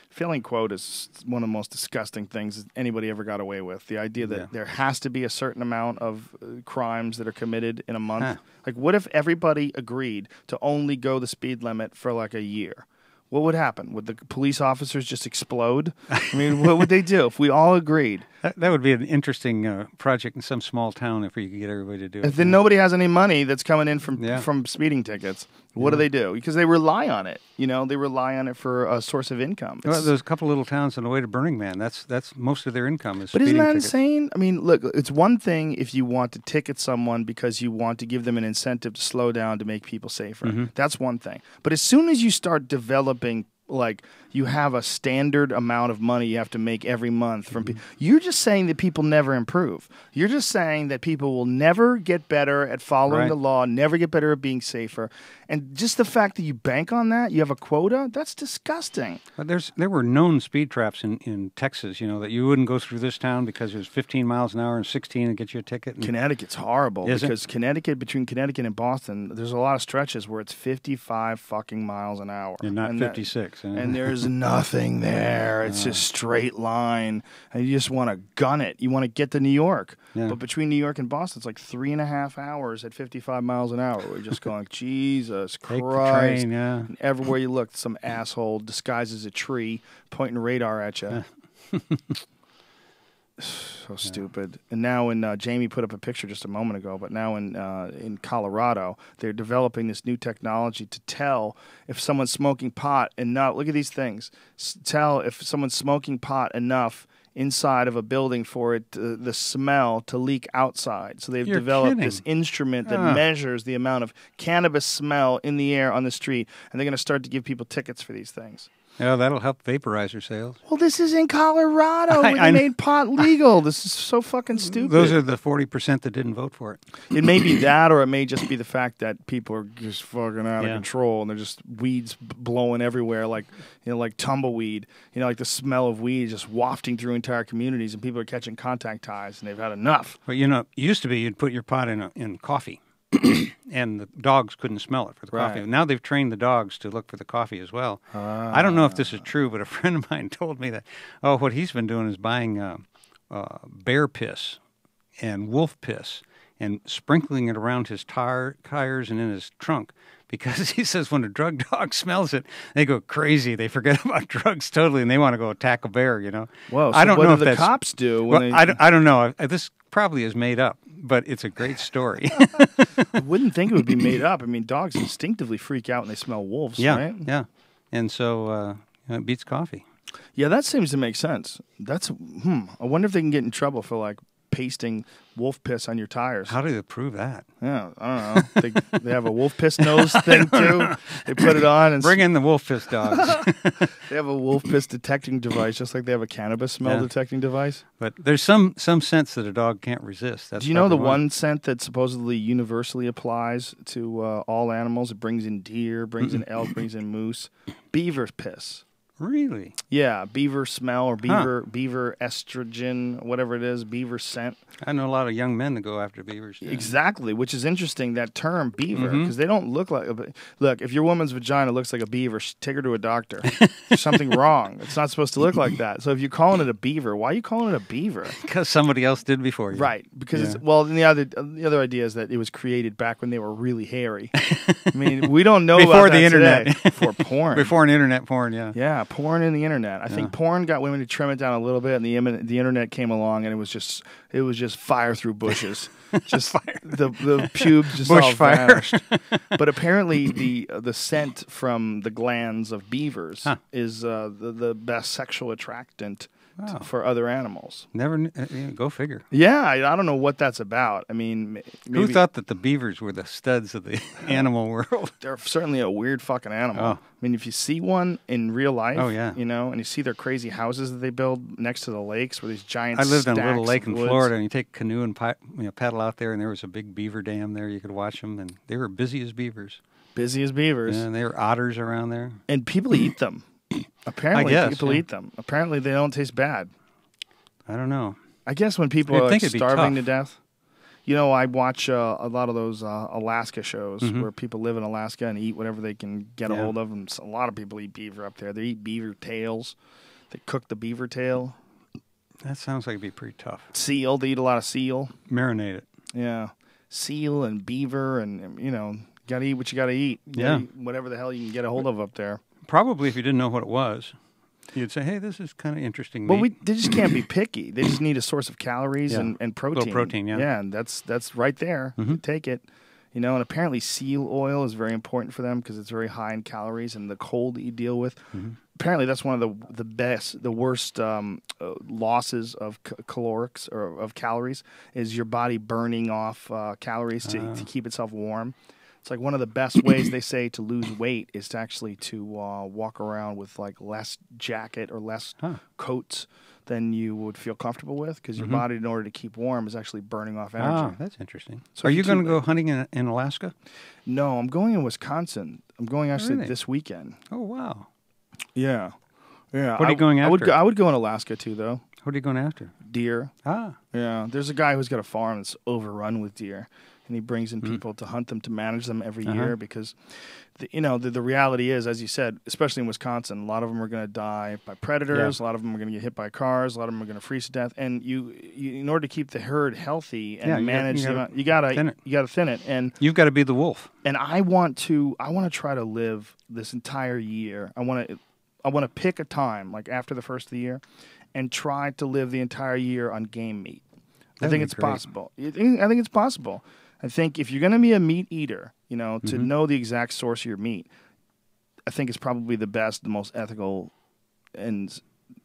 Filling quotas is one of the most disgusting things anybody ever got away with. The idea that Yeah. there has to be a certain amount of uh, crimes that are committed in a month. Huh. Like, what if everybody agreed to only go the speed limit for like a year? What would happen? Would the police officers just explode? I mean, what would they do if we all agreed? That, that would be an interesting uh, project in some small town if we could get everybody to do it. If then nobody has any money that's coming in from Yeah. from speeding tickets, what do they do? Because they rely on it. You know, they rely on it for a source of income. Well, there's a couple little towns on the way to Burning Man. That's that's most of their income is. but isn't that tickets. insane? I mean, look, it's one thing if you want to ticket someone because you want to give them an incentive to slow down to make people safer. Mm-hmm. That's one thing. But as soon as you start developing like you have a standard amount of money you have to make every month from Mm-hmm. pe- you're just saying that people never improve you're just saying that people will never get better at following Right. the law never get better at being safer and just the fact that you bank on that you have a quota that's disgusting But there's there were known speed traps in, in Texas. You know that you wouldn't go through this town because it was 15 miles an hour and 16 and get you a ticket. Connecticut's horrible Is it? because Connecticut between Connecticut and Boston, there's a lot of stretches where it's 55 fucking miles an hour. and not And 56. lakes. Huh? and there's nothing there. It's just straight line, and you just want to gun it. You want to get to New York, Yeah. but between New York and Boston, it's like three and a half hours at 55 miles an hour. We're just going, Jesus Christ! train, yeah. And everywhere you look, some asshole disguises a tree pointing radar at you. so stupid. And now, in uh, Jamie put up a picture just a moment ago, but now in uh, in Colorado, they're developing this new technology to tell if someone's smoking pot enough. Look at these things. S- tell if someone's smoking pot enough inside of a building for it to, the smell to leak outside. So they've You're developed kidding. this instrument that Ah. measures the amount of cannabis smell in the air on the street, and they're going to start to give people tickets for these things. Yeah, that'll help vaporizer sales. Well, this is in Colorado. I- where I made pot legal. This is so fucking stupid. Those are the forty percent that didn't vote for it. it may be that, or it may just be the fact that people are just fucking out of control, and they're just weeds blowing everywhere, like you know, like tumbleweed. You know, like the smell of weed just wafting through entire communities, and people are catching contact ties, and they've had enough. But you know, it used to be you'd put your pot in a, in coffee, and the dogs couldn't smell it for the coffee. Right. Now they've trained the dogs to look for the coffee as well. I don't know if this is true, but a friend of mine told me that oh, what he's been doing is buying uh, uh, bear piss and wolf piss and sprinkling it around his tar- tires and in his trunk. Because he says when a drug dog smells it, they go crazy. They forget about drugs totally, and they want to go attack a bear. You know. Whoa! So I don't know if the cops do when well, they? I, don't, I don't know. This probably is made up, but it's a great story. I wouldn't think it would be made up. I mean, dogs instinctively freak out when they smell wolves, yeah, right? yeah. And so uh, it beats coffee. Yeah, that seems to make sense. That's hmm. I wonder if they can get in trouble for like pasting wolf piss on your tires. How do they prove that? Yeah, I don't know. They, they have a wolf piss nose thing too. They put it on and Bring in the wolf piss dogs. they have a wolf piss detecting device, just like they have a cannabis smell Yeah. detecting device. but there's some some sense that a dog can't resist. That's Do you know the one scent that supposedly universally applies to uh, all animals? It brings in deer, brings in elk, brings in moose. Beaver piss. Really? Yeah, beaver smell or beaver beaver estrogen, whatever it is, beaver scent. I know a lot of young men that go after beavers. Exactly, which is interesting. That term beaver, mm-hmm. because they don't look like. A, look, if your woman's vagina looks like a beaver, take her to a doctor. There's something wrong. It's not supposed to look like that. So if you're calling it a beaver, why are you calling it a beaver? Because somebody else did before you. Right, because Yeah. it's well. The other the other idea is that it was created back when they were really hairy. I mean, we don't know Before about the that internet. today. before porn. Before an internet porn, yeah. Yeah, porn and the internet. I think porn got women to trim it down a little bit, and the imin- the internet came along, and it was just it was just fire through bushes, just the the pubes just all Bushfire. vanished. but apparently, the the scent from the glands of beavers Huh. is uh, the the best sexual attractant t- Wow. for other animals. Never. kn- uh, yeah, go figure. Yeah, I, I don't know what that's about. I mean, m- Who thought that the beavers were the studs of the animal world? they're certainly a weird fucking animal. Oh. I mean, if you see one in real life, Oh, yeah. you know, and you see their crazy houses that they build next to the lakes where these giant. I lived on a little lake in woods. Florida, and you take a canoe and pi- you know, paddle out there, and there was a big beaver dam there. You could watch them, and they were busy as beavers. busy as beavers, And there were otters around there. and people eat them. Apparently, guess, people yeah. eat them. Apparently, they don't taste bad. I don't know. I guess when people You'd are like, think it'd be starving to death. You know, I watch uh, a lot of those uh, Alaska shows Mhm. where people live in Alaska and eat whatever they can get a hold of. And a lot of people eat beaver up there. They eat beaver tails. They cook the beaver tail. That sounds like it'd be pretty tough. Seal. They eat a lot of seal. Marinate it. Yeah, seal and beaver, and you know, gotta eat what you gotta eat. You Yeah. gotta eat whatever the hell you can get a hold of up there. Probably if you didn't know what it was, you'd say, "Hey, this is kind of interesting." Well, meat." we they just can't be picky. They just need a source of calories Yeah. and, and protein. protein, yeah. Yeah, and that's that's right there. You Mhm. take it. You know, and apparently seal oil is very important for them because it's very high in calories and the cold that you deal with. Mhm. Apparently, that's one of the the best, the worst um, uh, losses of c- calorics or of calories is your body burning off uh, calories to, Ah. to keep itself warm. It's like one of the best ways they say to lose weight is to actually to uh, walk around with like less jacket or less Huh. coats than you would feel comfortable with because your Mhm. body, in order to keep warm, is actually burning off energy. Ah, that's interesting. So Are you you going to go hunting in, in Alaska? No, I'm going in Wisconsin. I'm going actually Really? this weekend. Oh wow. Yeah, yeah. What are I, you going after? I would go, I would go in Alaska too, though. What are you going after? Deer. Ah, Yeah, there's a guy who's got a farm that's overrun with deer, and he brings in people to hunt them to manage them every. Uh-huh. year because, the, you know, the, the reality is, as you said, especially in Wisconsin, a lot of them are going to die by predators. A lot of them are going to get hit by cars. A lot of them are going to freeze to death. And you, you, in order to keep the herd healthy and Yeah, manage, you gotta you gotta thin it. you gotta thin it. And you've got to be the wolf. and I want to I want to try to live this entire year. I want to I want to pick a time like after the first of the year and try to live the entire year on game meat. I That'd think it's great. possible. I think it's possible. I think if you're going to be a meat eater, you know, to Mm-hmm. know the exact source of your meat, I think it's probably the best, the most ethical and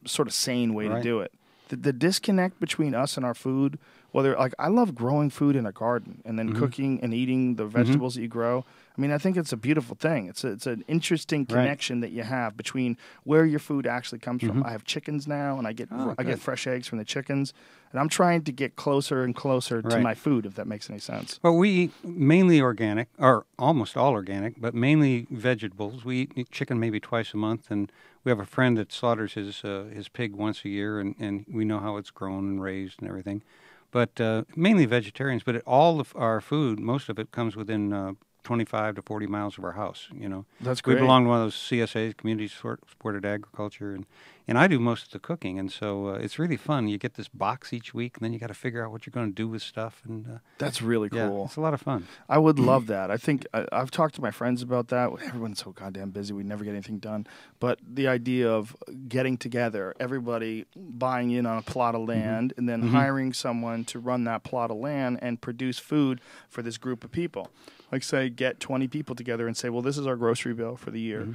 sort of sane way to do it. The, the disconnect between us and our food, whether like I love growing food in a garden and then Mm-hmm. cooking and eating the vegetables that you grow. I mean, I think it's a beautiful thing. It's a, it's an interesting Right. connection that you have between where your food actually comes from. I have chickens now, and I get Mm-hmm. Oh, I get fresh eggs from the chickens, and I'm trying to get closer and closer to my food. If that makes any sense. Well, we eat mainly organic, or almost all organic, but mainly vegetables. We eat chicken maybe twice a month, and we have a friend that slaughters his uh, his pig once a year, and, and we know how it's grown and raised and everything. But uh, mainly vegetarians. But it, all of our food, most of it, comes within uh, 25 to 40 miles of our house. You know, That's great. we belong to one of those CSAs, community supported agriculture, and and I do most of the cooking, and so uh, it's really fun. You get this box each week, and then you got to figure out what you're going to do with stuff, and uh, That's really yeah, cool. it's a lot of fun. I would love that. I think I, I've talked to my friends about that. Everyone's so goddamn busy; we never get anything done. But the idea of getting together, everybody buying in on a plot Mm-hmm. of land, and then hiring someone to run that plot of land and produce food for this group of people. Like, say, get twenty people together and say, "Well, this is our grocery bill for the year."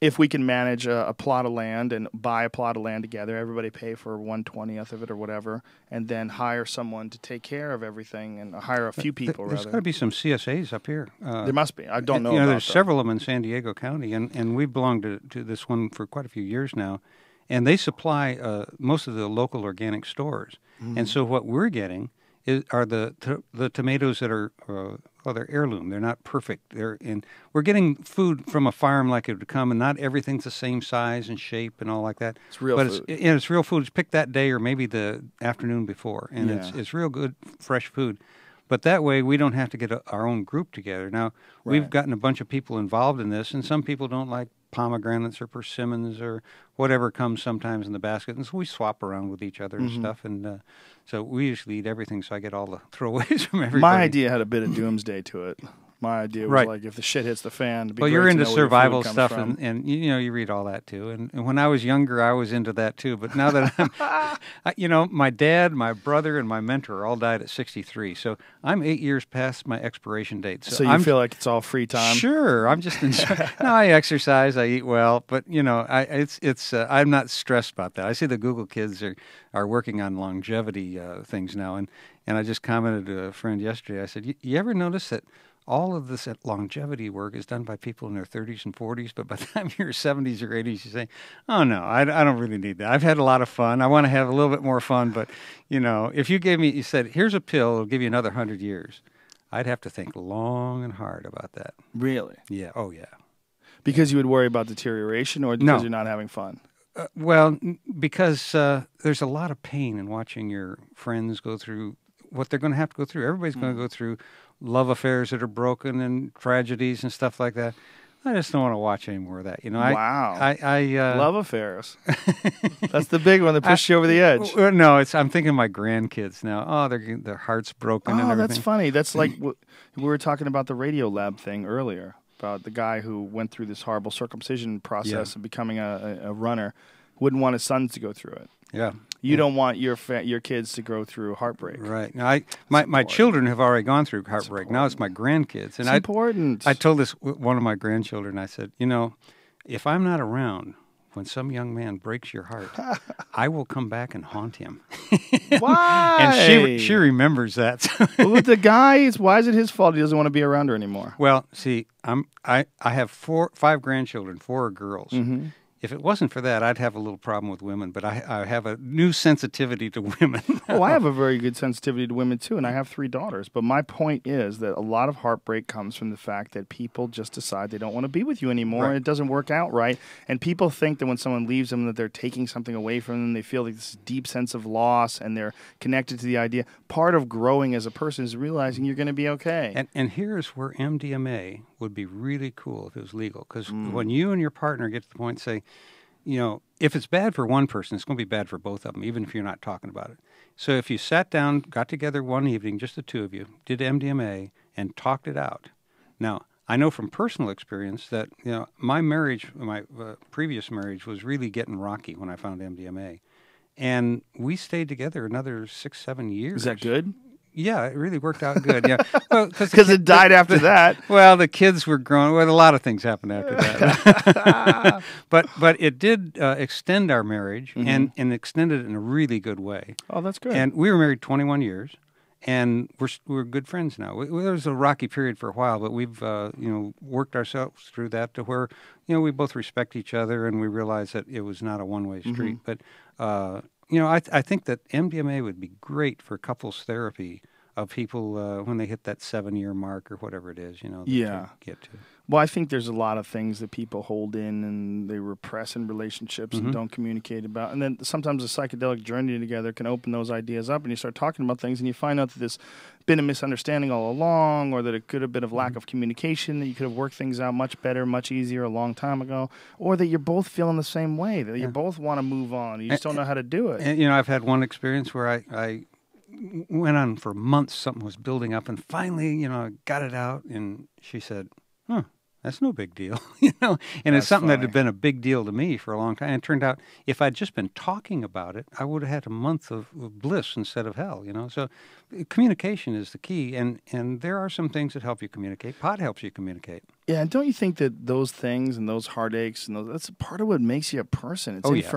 If we can manage a, a plot of land and buy a plot of land together, everybody pay for one twentieth of it or whatever, and then hire someone to take care of everything and hire a few people. There's got to be some CSAs up here. Uh, There must be. I don't know. You know, there's them. several of them in San Diego County, and, and we've belonged to, to this one for quite a few years now. And they supply uh, most of the local organic stores. Mm-hmm. And so what we're getting is, are the to, the tomatoes that are uh, well, they're heirloom. They're not perfect. They're in. We're getting food from a farm like it would come, and not everything's the same size and shape and all like that. It's real but food. It's, yeah, it's real food. It's picked that day or maybe the afternoon before, and it's Yeah. it's real good fresh food. But that way, we don't have to get a, our own group together. Now, we've gotten a bunch of people involved in this, and some people don't like pomegranates or persimmons or whatever comes sometimes in the basket, and so we swap around with each other and Mm-hmm. stuff. And uh, so we usually eat everything, so I get all the throwaways from everybody. My idea had a bit of doomsday to it. My idea was Right. like if the shit hits the fan. Well, you're to into know where your food survival stuff, from. and, and you know you read all that too. And, and when I was younger, I was into that too. But now that I'm, I, you know, my dad, my brother, and my mentor all died at 63, so I'm eight years past my expiration date. So, so you I'm feel like it's all free time. Sure, I'm just enjoying. no, I exercise, I eat well, but you know, I it's it's uh, I'm not stressed about that. I see the Google kids are are working on longevity uh, things now, and and I just commented to a friend yesterday. I said, "You- you ever notice that? All of this longevity work is done by people in their 30s and 40s, but by the time you're 70s or 80s, you say, "Oh no, I, I don't really need that. I've had a lot of fun. I want to have a little bit more fun." But you know, if you gave me, you said, "Here's a pill, it'll give you another hundred years," I'd have to think long and hard about that. Really? Yeah. Oh, yeah. Because you would worry about deterioration, or because No. you're not having fun. Uh, well, because uh, there's a lot of pain in watching your friends go through what they're going to have to go through. Everybody's going to go through love affairs that are broken and tragedies and stuff like that. I just don't want to watch any more of that. You know, I, Wow. I, I uh, Love affairs. That's the big one that pushed you over the edge. No, it's I'm thinking of my grandkids now. Oh, their their hearts broken and Oh, everything. that's funny. That's like we were talking about the Radiolab thing earlier about the guy who went through this horrible circumcision process of becoming a, a, a runner, wouldn't want his sons to go through it. Yeah. You don't want your fa- your kids to go through heartbreak. Right. Now, I my, my children have already gone through heartbreak. Now it's my grandkids, and It's I important. I told this one of my grandchildren. I said, you know, if I'm not around when some young man breaks your heart, I will come back and haunt him. Why? and she she remembers that. well, the guy, it's, why is it his fault he doesn't want to be around her anymore? well, see, I'm I I have four five grandchildren. Four are girls. Mm-hmm. If it wasn't for that, I'd have a little problem with women. But I, I have a new sensitivity to women. oh, I have a very good sensitivity to women too, and I have three daughters. But my point is that a lot of heartbreak comes from the fact that people just decide they don't want to be with you anymore, Right. and it doesn't work out right. And people think that when someone leaves them, that they're taking something away from them. They feel like this deep sense of loss, and they're connected to the idea. Part of growing as a person is realizing you're going to be okay. And and here's where MDMA would be really cool if it was legal, because Mm. when you and your partner get to the point, say, you know, if it's bad for one person, it's going to be bad for both of them, even if you're not talking about it. So if you sat down, got together one evening, just the two of you, did MDMA and talked it out. Now I know from personal experience that you know my marriage, my uh, previous marriage, was really getting rocky when I found MDMA. And we stayed together another six, seven years. is that good? Yeah, it really worked out good. Yeah, because Because it died after that. well, the kids were grown. Well, a lot of things happened after that. but but it did uh, extend our marriage and and extended it in a really good way. Oh, that's good. And we were married 21 years, and we're we're good friends now. We, there was a rocky period for a while, but we've uh, you know worked ourselves through that to where you know we both respect each other, and we realize that it was not a one way street. But uh, you know, I th- I think that MDMA would be great for couples therapy of people uh, when they hit that seven year mark or whatever it is. You know, Yeah. get to. Well, I think there's a lot of things that people hold in and they repress in relationships Mm-hmm. and don't communicate about. And then sometimes a psychedelic journey together can open those ideas up and you start talking about things and you find out that there's been a misunderstanding all along or that it could have been a lack Mm-hmm. of communication, that you could have worked things out much better, much easier a long time ago, or that you're both feeling the same way, that you both want to move on. You just don't know how to do it. And, you know, I've had one experience where I, I went on for months. Something was building up, and finally, you know, I got it out. And she said, "Huh, that's no big deal," you know. And That's it's something that had been a big deal to me for a long time. And it turned out, if I'd just been talking about it, I would have had a month of, bliss instead of hell. You know, so uh, communication is the key. And and there are some things that help you communicate. Pot helps you communicate. Yeah, and don't you think that those things and those heartaches and those, that's part of what makes you a person? It's Oh, yeah.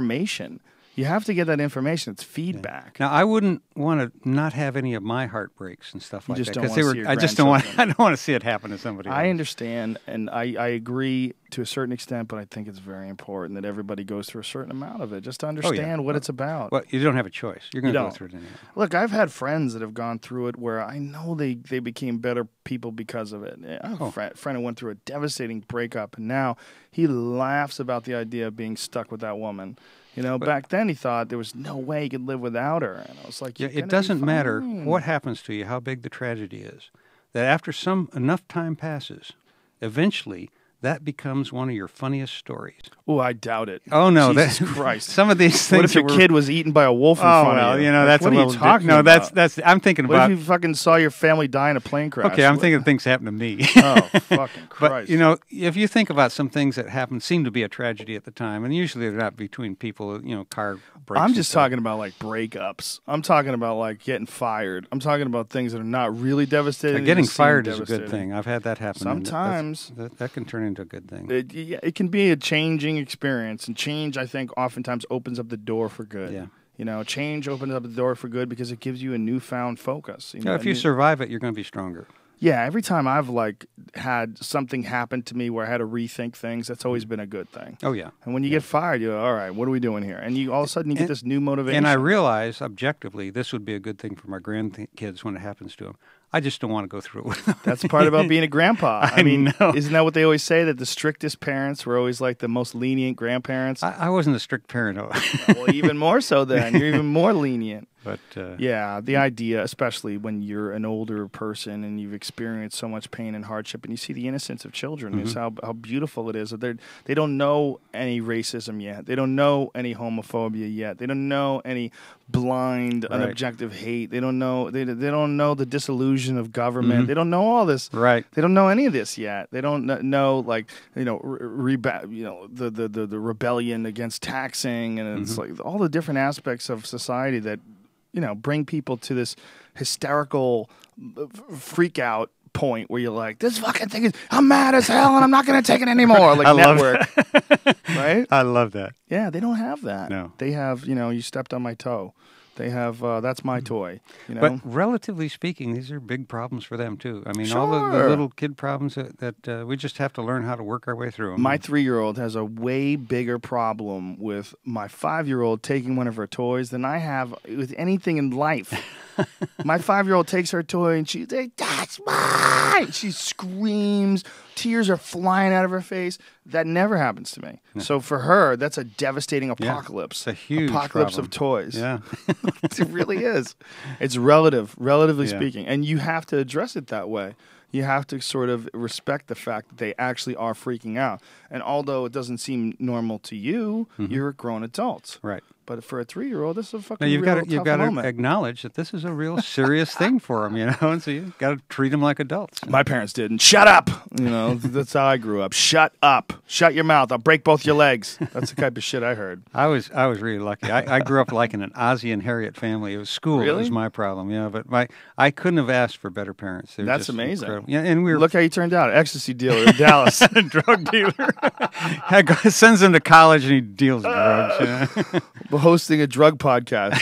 You have to get that information. It's feedback. Now, I wouldn't want to not have any of my heartbreaks and stuff You like just that because they were. I just don't want. I don't want to see it happen to somebody. I understand, and I, I agree to a certain extent, but I think it's very important that everybody goes through a certain amount of it just to oh, understand what Well, it's about. Well, you don't have a choice. You're going to go through it anyway. Look, I've had friends that have gone through it where I know they, they became better people because of it. I have a Oh. friend, friend who went through a devastating breakup, and now he laughs about the idea of being stuck with that woman. You know, But- back then he thought there was no way he could live without her, and I was like, Yeah, it doesn't matter what happens to you, how big the tragedy is. That after some enough time passes, eventually that becomes one of your funniest stories. Oh, I doubt it. Oh no, Jesus that, Christ! Some of these things What if your were- kid was eaten by a wolf in Oh front well, of you? you know that's what a little talking No, about? that's that's. I'm thinking What about. if you fucking saw your family die in a plane crash? okay, I'm What- thinking things happen to me. Oh, fucking Christ! But you know, if you think about some things that happened, seem to be a tragedy at the time, and usually they're not between people. You know, car breaks. I'm just talking about like breakups. I'm talking about like getting fired. I'm talking about things that are not really devastating. They getting fired is a good thing. I've had that happen. Sometimes. that, that can turn into a good thing. It, yeah, it can be a changing experience, and change, I think, oftentimes opens up the door for good. Yeah. You know, change opens up the door for good because it gives you a newfound focus. You know, Yeah, if you it- survive it, you're going to be stronger. yeah, every time I've like had something happen to me where I had to rethink things, that's always been a good thing. Oh yeah. And when you get fired, you're like, all right. What are we doing here? And you all of a sudden you get this new motivation. And I realize objectively this would be a good thing for my grandkids when it happens to them. I just don't want to go through it. That's part about being a grandpa. I, I mean, know. isn't that what they always say that the strictest parents were always like the most lenient grandparents? I, I wasn't a strict parent, well, even more so then. You're even more lenient. But uh, Yeah, the idea, especially when you're an older person and you've experienced so much pain and hardship, and you see the innocence of children, is mm-hmm. how how beautiful it is that they they don't know any racism yet, they don't know any homophobia yet, they don't know any blind, Right. unobjective hate, they don't know they they don't know the disillusion of government, mm-hmm. they don't know all this. right. They don't know any of this yet. They don't know, like you know, re- rebe- you know, the, the the the rebellion against taxing, and it's mm-hmm. like all the different aspects of society that you know bring people to this hysterical freak out point where you're like, this fucking thing is, I'm mad as hell, and I'm not gonna take it anymore. Like I love network, right? I love that. Yeah, they don't have that. No. they have you know, you stepped on my toe. They have uh, that's my toy. You know, But relatively speaking, these are big problems for them too. I mean, all the, the little kid problems that, that uh, we just have to learn how to work our way through 'em. my three-year-old has a way bigger problem with my five-year-old taking one of her toys than I have with anything in life. my five-year-old takes her toy and she's like, "That's mine!" She screams. Tears are flying out of her face. That never happens to me. So for her, that's a devastating apocalypse. it's a huge apocalypse problem. of toys. yeah. it really is. It's relative, relatively Yeah. speaking, and you have to address it that way. You have to sort of respect the fact that they actually are freaking out. And although it doesn't seem normal to you, mm-hmm. you're a grown adult. right. But for a three-year-old, this is a fucking Now you've real got to you've tough got to moment. acknowledge that this is a real serious thing for them, you know, and so you've got to treat them like adults. My parents didn't. Shut up. You know, that's how I grew up. Shut up. Shut your mouth. I'll break both your legs. That's the type of shit I heard. I was I was really lucky. I, I grew up like in an Ozzie and Harriet family. It was school that Really? was my problem, yeah. But my I couldn't have asked for better parents. They were That's just amazing. incredible. Yeah, and we were Look how you turned out. Ecstasy dealer in Dallas. drug dealer. I go- sends him to college and he deals uh, drugs. you know. hosting a drug podcast.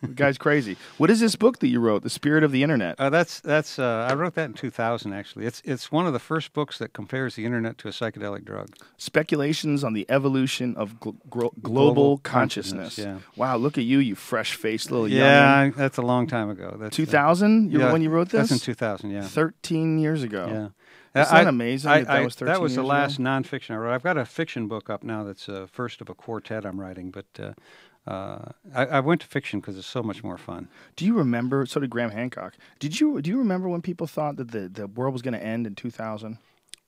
the guy's crazy. What is this book that you wrote? The Spirit of the Internet. Uh, that's that's uh, I wrote that in 2000 actually. It's it's one of the first books that compares the internet to a psychedelic drug. Speculations on the evolution of gl- global, Global consciousness. consciousness, Wow, look at you, you fresh-faced little Yeah, that's a long time ago. That's uh, 2000 you yeah, when you wrote this? That's in 2000. Yeah. 13 years ago. Yeah. Isn't that amazing I, that that was 13 was the last ago? nonfiction I wrote. I've got a fiction book up now that's uh, first of a quartet I'm writing, but uh, uh, I, I went to fiction because it's so much more fun. Do you remember? So did Graham Hancock. Did you do you remember when people thought that the, the world was going to end in 2000?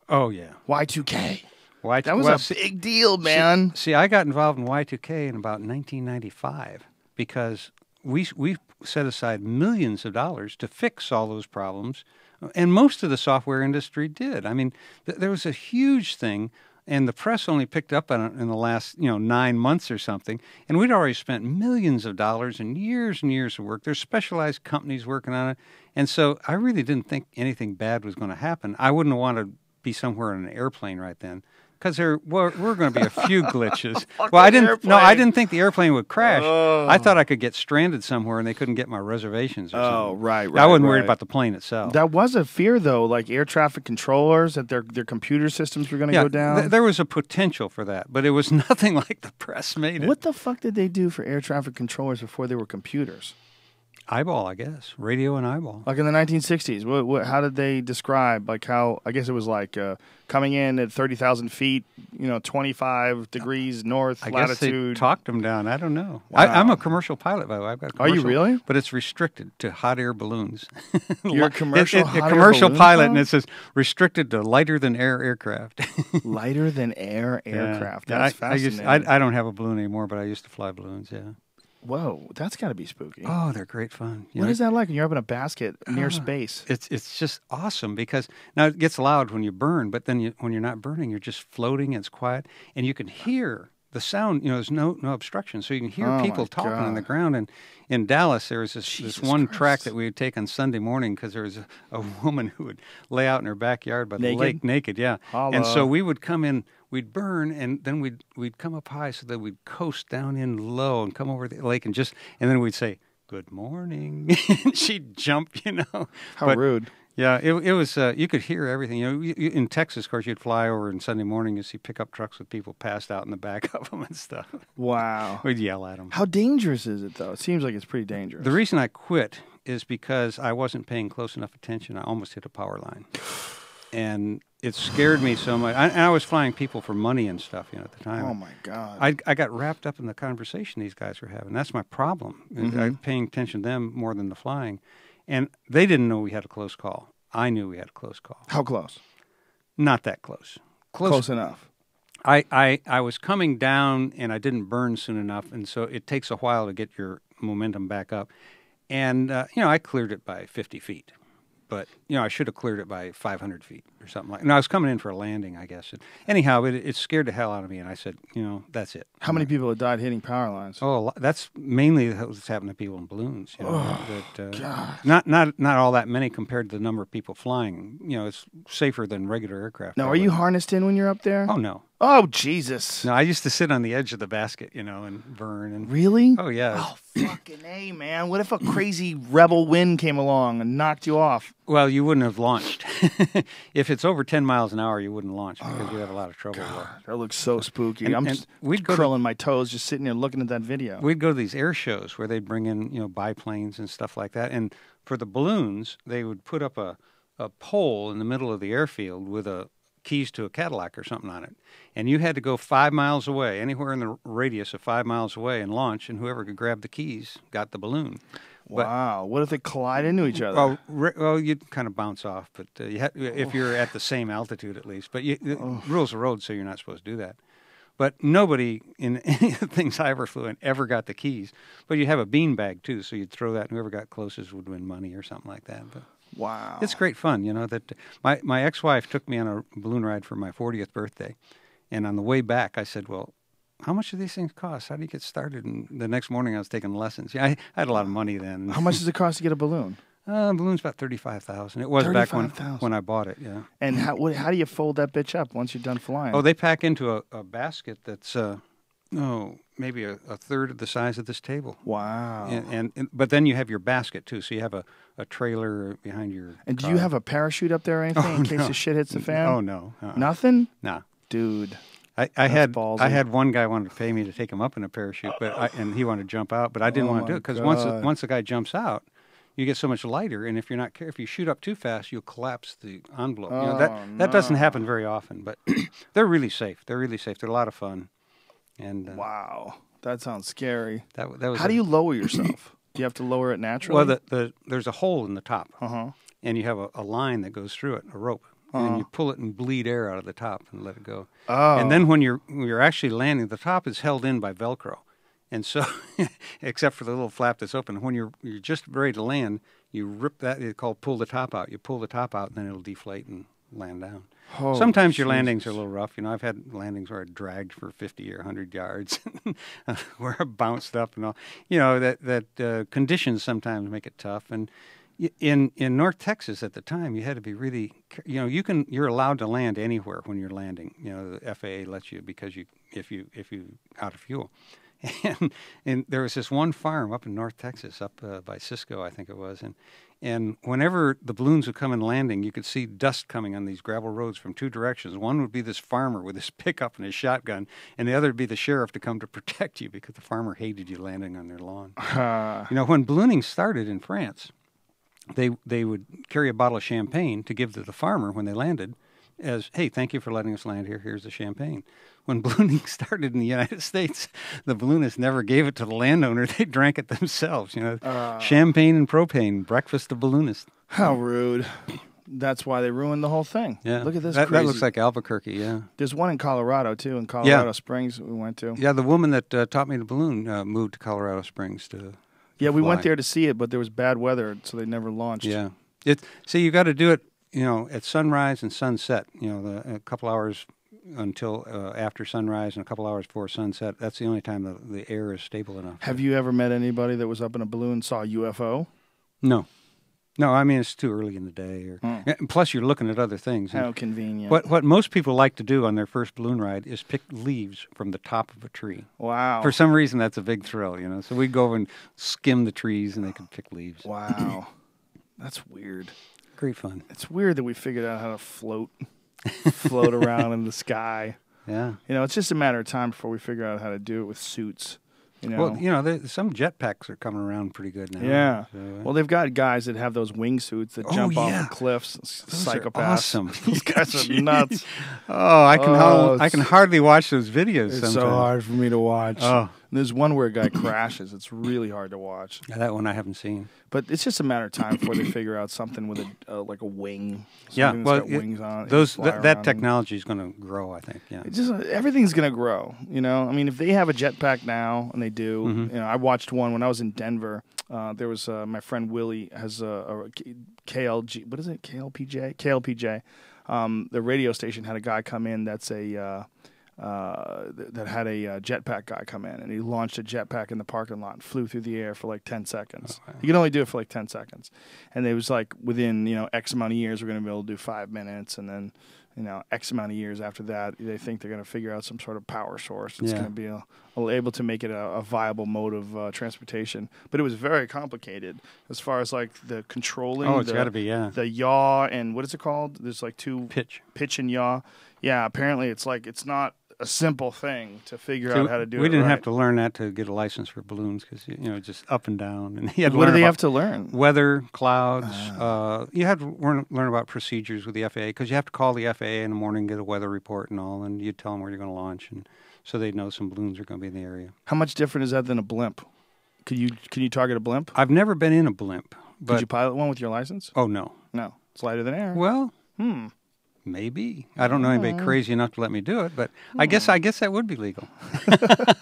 Oh yeah, Y2K. Why? That was well, a big deal, man. See, I got involved in Y2K in about 1995 because we we set aside millions of dollars to fix all those problems, and most of the software industry did. I mean, th- there was a huge thing, and the press only picked up on it in the last you know nine months or something, and we'd already spent millions of dollars and years and years of work. There's specialized companies working on it, and so I really didn't think anything bad was going to happen. I wouldn't want to be somewhere in an airplane right then. Because there were, were going to be a few glitches. well, I didn't. No, I didn't think the airplane would crash. Oh. I thought I could get stranded somewhere and they couldn't get my reservations. Or Oh, something. right, I wasn't worried about the plane itself. That was a fear, though, like air traffic controllers, that their their computer systems were going to yeah, go down. th- there was a potential for that, but it was nothing like the press made it. what the fuck did they do for air traffic controllers before they were computers? Eyeball, I guess. Radio and eyeball. Like in the 1960s, what, what, how did they describe like how? I guess it was like uh, coming in at 30,000 feet, you know, 25 degrees north I guess they latitude. talked them down. I don't know. I, I'm a commercial pilot, by the way. I've got a Are you really? But it's restricted to hot air balloons. You're a commercial it- hot a commercial pilot, pilot? and it says restricted to lighter than air aircraft. Lighter than air aircraft. Yeah, That's I, I, used- fascinating. I, I don't have a balloon anymore, but I used to fly balloons. Yeah. Whoa, that's got to be spooky. Oh, they're great fun. You what know, is that like when you're up in a basket near Ah. space? It's it's just awesome because now it gets loud when you burn, but then you, when you're not burning, you're just floating. And it's quiet, and you can hear the sound. You know, there's no no obstruction, so you can hear Oh, people talking on the ground. And in Dallas, there was this Jesus this one track that we would take on Sunday morning because there was a, a woman who would lay out in her backyard by the Naked? lake naked. Yeah, and so we would come in. We'd burn, and then we'd we'd come up high, so that we'd coast down in low and come over the lake, and just and then we'd say good morning, and she'd jump, you know. How But- rude. yeah, it, it was. Uh, you could hear everything. You know, you, you- in Texas, of course, you'd fly over and Sunday morning, you see pickup trucks with people passed out in the back of them and stuff. Wow. We'd yell at them. How dangerous is it though? It seems like it's pretty dangerous. The reason I quit is because I wasn't paying close enough attention. I almost hit a power line, and it scared me so much. I, and I was flying people for money and stuff, you know, at the time. oh my god. I, I got wrapped up in the conversation these guys were having. That's my problem. Mm-hmm. I'm paying attention to them more than the flying, and they didn't know we had a close call. I knew we had a close call. How close? Not that close. Close, enough. I, I, I was coming down and I didn't burn soon enough, and so it takes a while to get your momentum back up. And uh, you know, I cleared it by 50 feet, but you know, I should have cleared it by 500 feet or something like. And I was coming in for a landing, I guess. And anyhow, it, it scared the hell out of me, and I said, you know, that's it. How many people have died hitting power lines? Oh, a lot- that's mainly what's happened to people in balloons. You know, that, uh, Not not not all that many compared to the number of people flying. You know, it's safer than regular aircraft. now, are you harnessed in when you're up there? Oh no, Oh Jesus! No, I used to sit on the edge of the basket, you know, and burn and. Really? Oh yeah. Oh fucking a man! What if a crazy rebel wind came along and knocked you off? Well, you wouldn't have launched. if it's over ten miles an hour, you wouldn't launch because you have a lot of trouble. there. That looks so spooky. And- I'm and just we'd go to- curling my toes just sitting there looking at that video. We'd go to these air shows where they'd bring in, you know, biplanes and stuff like that. And for the balloons, they would put up a, a pole in the middle of the airfield with a keys to a Cadillac or something on it. And you had to go five miles away, anywhere in the radius of five miles away, and launch. And whoever could grab the keys got the balloon. But- wow! What if they collide into each other? Well, re- well, you'd kind of bounce off, but uh, you ha- if you're at the same altitude at least. But you, the rules of the road, so you're not supposed to do that. But nobody in any of the things I ever flew in ever got the keys. But you have a bean bag too, so you'd throw that, and whoever got closest would win money or something like that. But wow! it's great fun, you know. That my my ex-wife took me on a balloon ride for my 40th birthday, and on the way back, I said, "Well." How much do these things cost? How do you get started? And the next morning, I was taking lessons. Yeah, I, I had a lot of money then. How much does it cost to get a balloon? Uh, balloon's about thirty-five thousand. It was back when 35,000. when I bought it. Yeah. And how what, how do you fold that bitch up once you're done flying? Oh, they pack into a, a basket that's uh, oh maybe a, a third of the size of this table. wow! And, and, and but then you have your basket too, so you have a, a trailer behind your. And do you have a parachute up there or oh, anything Oh, in case no. the shit hits the fan? Oh no, uh-uh. Nothing, no. dude. I, I had ballsy. I had one guy wanted to pay me to take him up in a parachute, but I, and he wanted to jump out, but I didn't Oh want to do it because once once the guy jumps out, you get so much lighter, and if you're not care if you shoot up too fast, you'll collapse the envelope. you know, Oh, that that doesn't happen very often, but they're really safe. They're really safe. They're a lot of fun, and uh, Wow, that sounds scary. that that was How a- do you lower yourself? do you have to lower it naturally? well the, the there's a hole in the top, uh huh. and you have a, a line that goes through it, a rope. And you pull it and bleed air out of the top and let it go. Oh, And then when you're when you're actually landing, the top is held in by Velcro, and so except for the little flap that's open. When you're you're just ready to land, you rip that. It's called pull the top out. You pull the top out, and then it'll deflate and land down. Oh, Sometimes your landings are a little rough. You know, I've had landings where I dragged for 50 or 100 yards, where I bounced up and all. You know that that uh, conditions sometimes make it tough. And in in North Texas at the time, you had to be really. You know, you can you're allowed to land anywhere when you're landing. You know, the FAA lets you because you if you if you out of fuel. And and there was this one farm up in North Texas, up uh, by Cisco, I think it was, and and whenever the balloons would come in landing, you could see dust coming on these gravel roads from two directions. One would be this farmer with his pickup and his shotgun, and the other would be the sheriff to come to protect you because the farmer hated you landing on their lawn. Uh, You know, when ballooning started in France, they they would carry a bottle of champagne to give to the farmer when they landed, as hey, thank you for letting us land here. Here's the champagne. When ballooning started in the United States, the balloonists never gave it to the landowner. They drank it themselves. You know, Uh. champagne and propane, breakfast of balloonists. how rude. That's why they ruined the whole thing. Yeah, Look at this. That, that looks like Albuquerque. Yeah, There's one in Colorado too, in Colorado Springs we went to. yeah. The woman that uh, taught me to balloon uh, moved to Colorado Springs to. Yeah, we went there to see it, but there was bad weather, so they never launched. Yeah, it. See, you got to do it. You know, at sunrise and sunset. You know, the, a couple hours until uh, after sunrise and a couple hours before sunset. That's the only time the, the air is stable enough. Have you ever met anybody that was up in a balloon and saw a UFO? No, no. I mean, it's too early in the day. Or and plus, you're looking at other things. and convenient. What what most people like to do on their first balloon ride is pick leaves from the top of a tree. Wow. For some reason, that's a big thrill, you know. So we go over and skim the trees, and they can pick leaves. wow. That's weird. Great fun. It's weird that we figured out how to float, float around in the sky. Yeah. You know, it's just a matter of time before we figure out how to do it with suits. You know. Well, you know, there, some jetpacks are coming around pretty good now. yeah. So, uh, Well, they've got guys that have those wingsuits that Oh, jump off of cliffs. Those are Psychopaths. awesome. Those guys are nuts. oh, I can Oh, hardly, I can hardly watch those videos. It's sometimes. so hard for me to watch. Oh, There's one where a guy crashes. It's really hard to watch. yeah, that one I haven't seen. But it's just a matter of time before they figure out something with a uh, like a wing. Yeah, well, it- wings on it. Those You can fly th- that technology is going to grow. I think. Yeah. It just everything's gonna grow. You know, I mean, if they have a jetpack now, and they do, Mhm. you know, I watched one when I was in Denver. Uh, there was uh, my friend Willie has a KLG. What is it? KBPI. KBPI. Um, the radio station had a guy come in. That's a uh, uh, th- that had a uh, jetpack guy come in, and he launched a jetpack in the parking lot and flew through the air for like ten seconds. Oh, wow. You can only do it for like ten seconds, and it was like within you know X amount of years we're going to be able to do five minutes, and then you know, X amount of years after that, they think they're going to figure out some sort of power source that's Yeah. going to be a, able to make it a, a viable mode of uh, transportation. But it was very complicated as far as like the controlling. Oh, it's got to be yeah. the yaw and what is it called? There's like two Pitch. pitch and yaw. Yeah, apparently it's like it's not a simple thing to figure So out how to do we it. didn't right. have to learn that to get a license for balloons because you know just up and down and you had What do they have to learn? weather, clouds. uh, you had to learn, learn about procedures with the FAA because you have to call the FAA in the morning, get a weather report and all, and you tell them where you're going to launch, and so they know some balloons are going to be in the area. How much different is that than a blimp? Could you can you target a blimp? I've never been in a blimp, Could but you pilot one with your license? oh no, No, it's lighter than air. well. Hmm. Maybe I don't know anybody Oh. crazy enough to let me do it, but I Hmm. guess I guess that would be legal.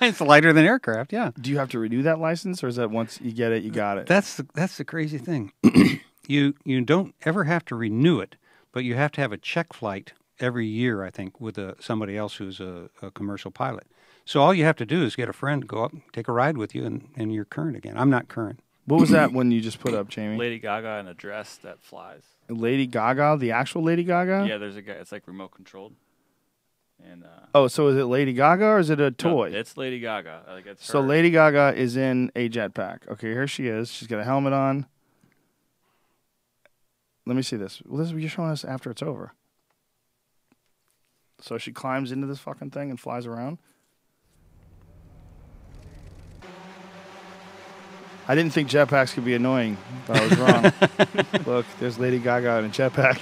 it's lighter than aircraft, yeah. Do you have to renew that license, or is that once you get it, you got it? That's the, that's the crazy thing. you you don't ever have to renew it, but you have to have a check flight every year. I think with a, somebody else who's a, a commercial pilot. So all you have to do is get a friend, go up, take a ride with you, and, and you're current again. I'm not current. What was that one you just put up, Jamie? Lady Gaga in a dress that flies. Lady Gaga, the actual Lady Gaga? Yeah, there's a guy. It's like remote controlled. And uh, Oh, so is it Lady Gaga or is it a no, toy? it's Lady Gaga. Like it's so her. Lady Gaga is in a jetpack. Okay, here she is. She's got a helmet on. Let me see this. Well, this is you're showing us after it's over. So she climbs into this fucking thing and flies around. I didn't think jetpacks could be annoying, but I was wrong. Look, there's Lady Gaga in a jetpack.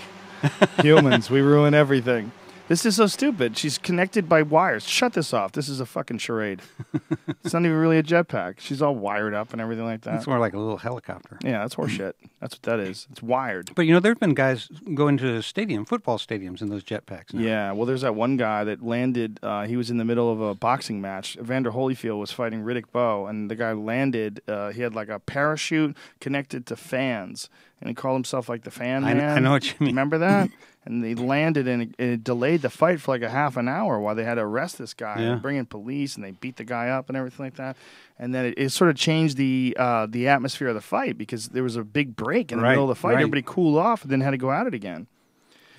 Humans, we ruin everything. This is so stupid. She's connected by wires. Shut this off. This is a fucking charade. it's not even really a jetpack. She's all wired up and everything like that. It's more like a little helicopter. Yeah, that's horseshit. That's what that is. It's wired. But you know, there've been guys going to the stadium, football stadiums, in those jetpacks. Now. Yeah, well, there's that one guy that landed. Uh, he was in the middle of a boxing match. Evander Holyfield was fighting Riddick Bowe, and the guy landed. Uh, he had like a parachute connected to fans, and he called himself like the fan I man. I know what you mean. Remember that? and they landed, and it, delayed the fight for like a half an hour while they had to arrest this guy Yeah. and bring in police, and they beat the guy up and everything like that. And then it, it sort of changed the uh, the atmosphere of the fight because there was a big break in the Right, middle of the fight. right. Everybody cooled off, and then had to go at it again.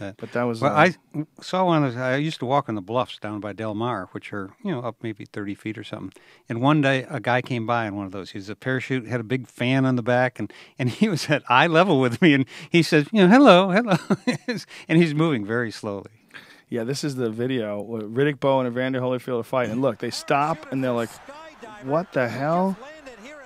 That- But that was Well, uh, I saw one. Of, I used to walk on the bluffs down by Del Mar, which are you know up maybe thirty feet or something. And one day, a guy came by in one of those. He was a parachute, had a big fan on the back, and and he was at eye level with me. And he says, you know, hello, hello, and he's moving very slowly. Yeah, this is the video. where Riddick Bowe and Evander Holyfield are fighting. And look, they stop and they're like, "What the hell?"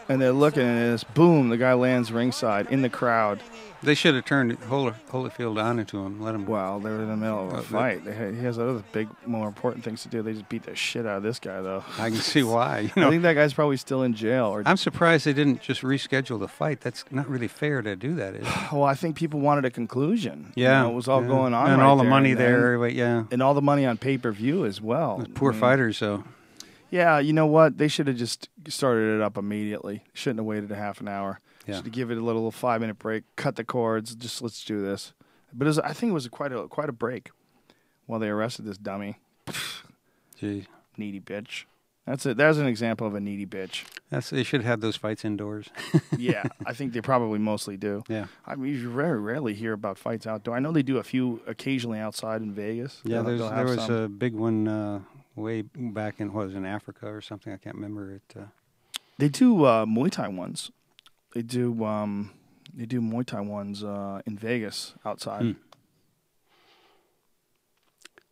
And they're looking, and it's boom. The guy lands ringside in the crowd. They should have turned Holy, Holyfield on into him, let him. Well, they were in the middle of a Uh, fight. They had, he has other big, more important things to do. They just beat the shit out of this guy, though. I can see why. You know, I think that guy's probably still in jail. Or I'm surprised they didn't just reschedule the fight. That's not really fair to do that. Is it? well, I think people wanted a conclusion. You Yeah, know, it was all yeah. going on, and right all the there money and there. But yeah, and all the money on pay per view as well. Those poor I mean, fighters. though. Yeah, you know what? They should have just started it up immediately. Shouldn't have waited a half an hour. Yeah. Should have give it a little five minute break. Cut the cords. Just let's do this. But it was, I think it was quite a quite a break while they arrested this dummy, gee, needy bitch. That's it. There's an example of a needy bitch. that's they should have those fights indoors. Yeah, I think they probably mostly do. yeah. I mean, you very rarely hear about fights outdoor. I know they do a few occasionally outside in Vegas. Yeah, there's, there have was some. a big one uh, way back in what was it, in Africa or something. I can't remember it. Uh, They do uh, Muay Thai ones. They do um, they do Muay Thai ones uh, in Vegas outside. Hmm.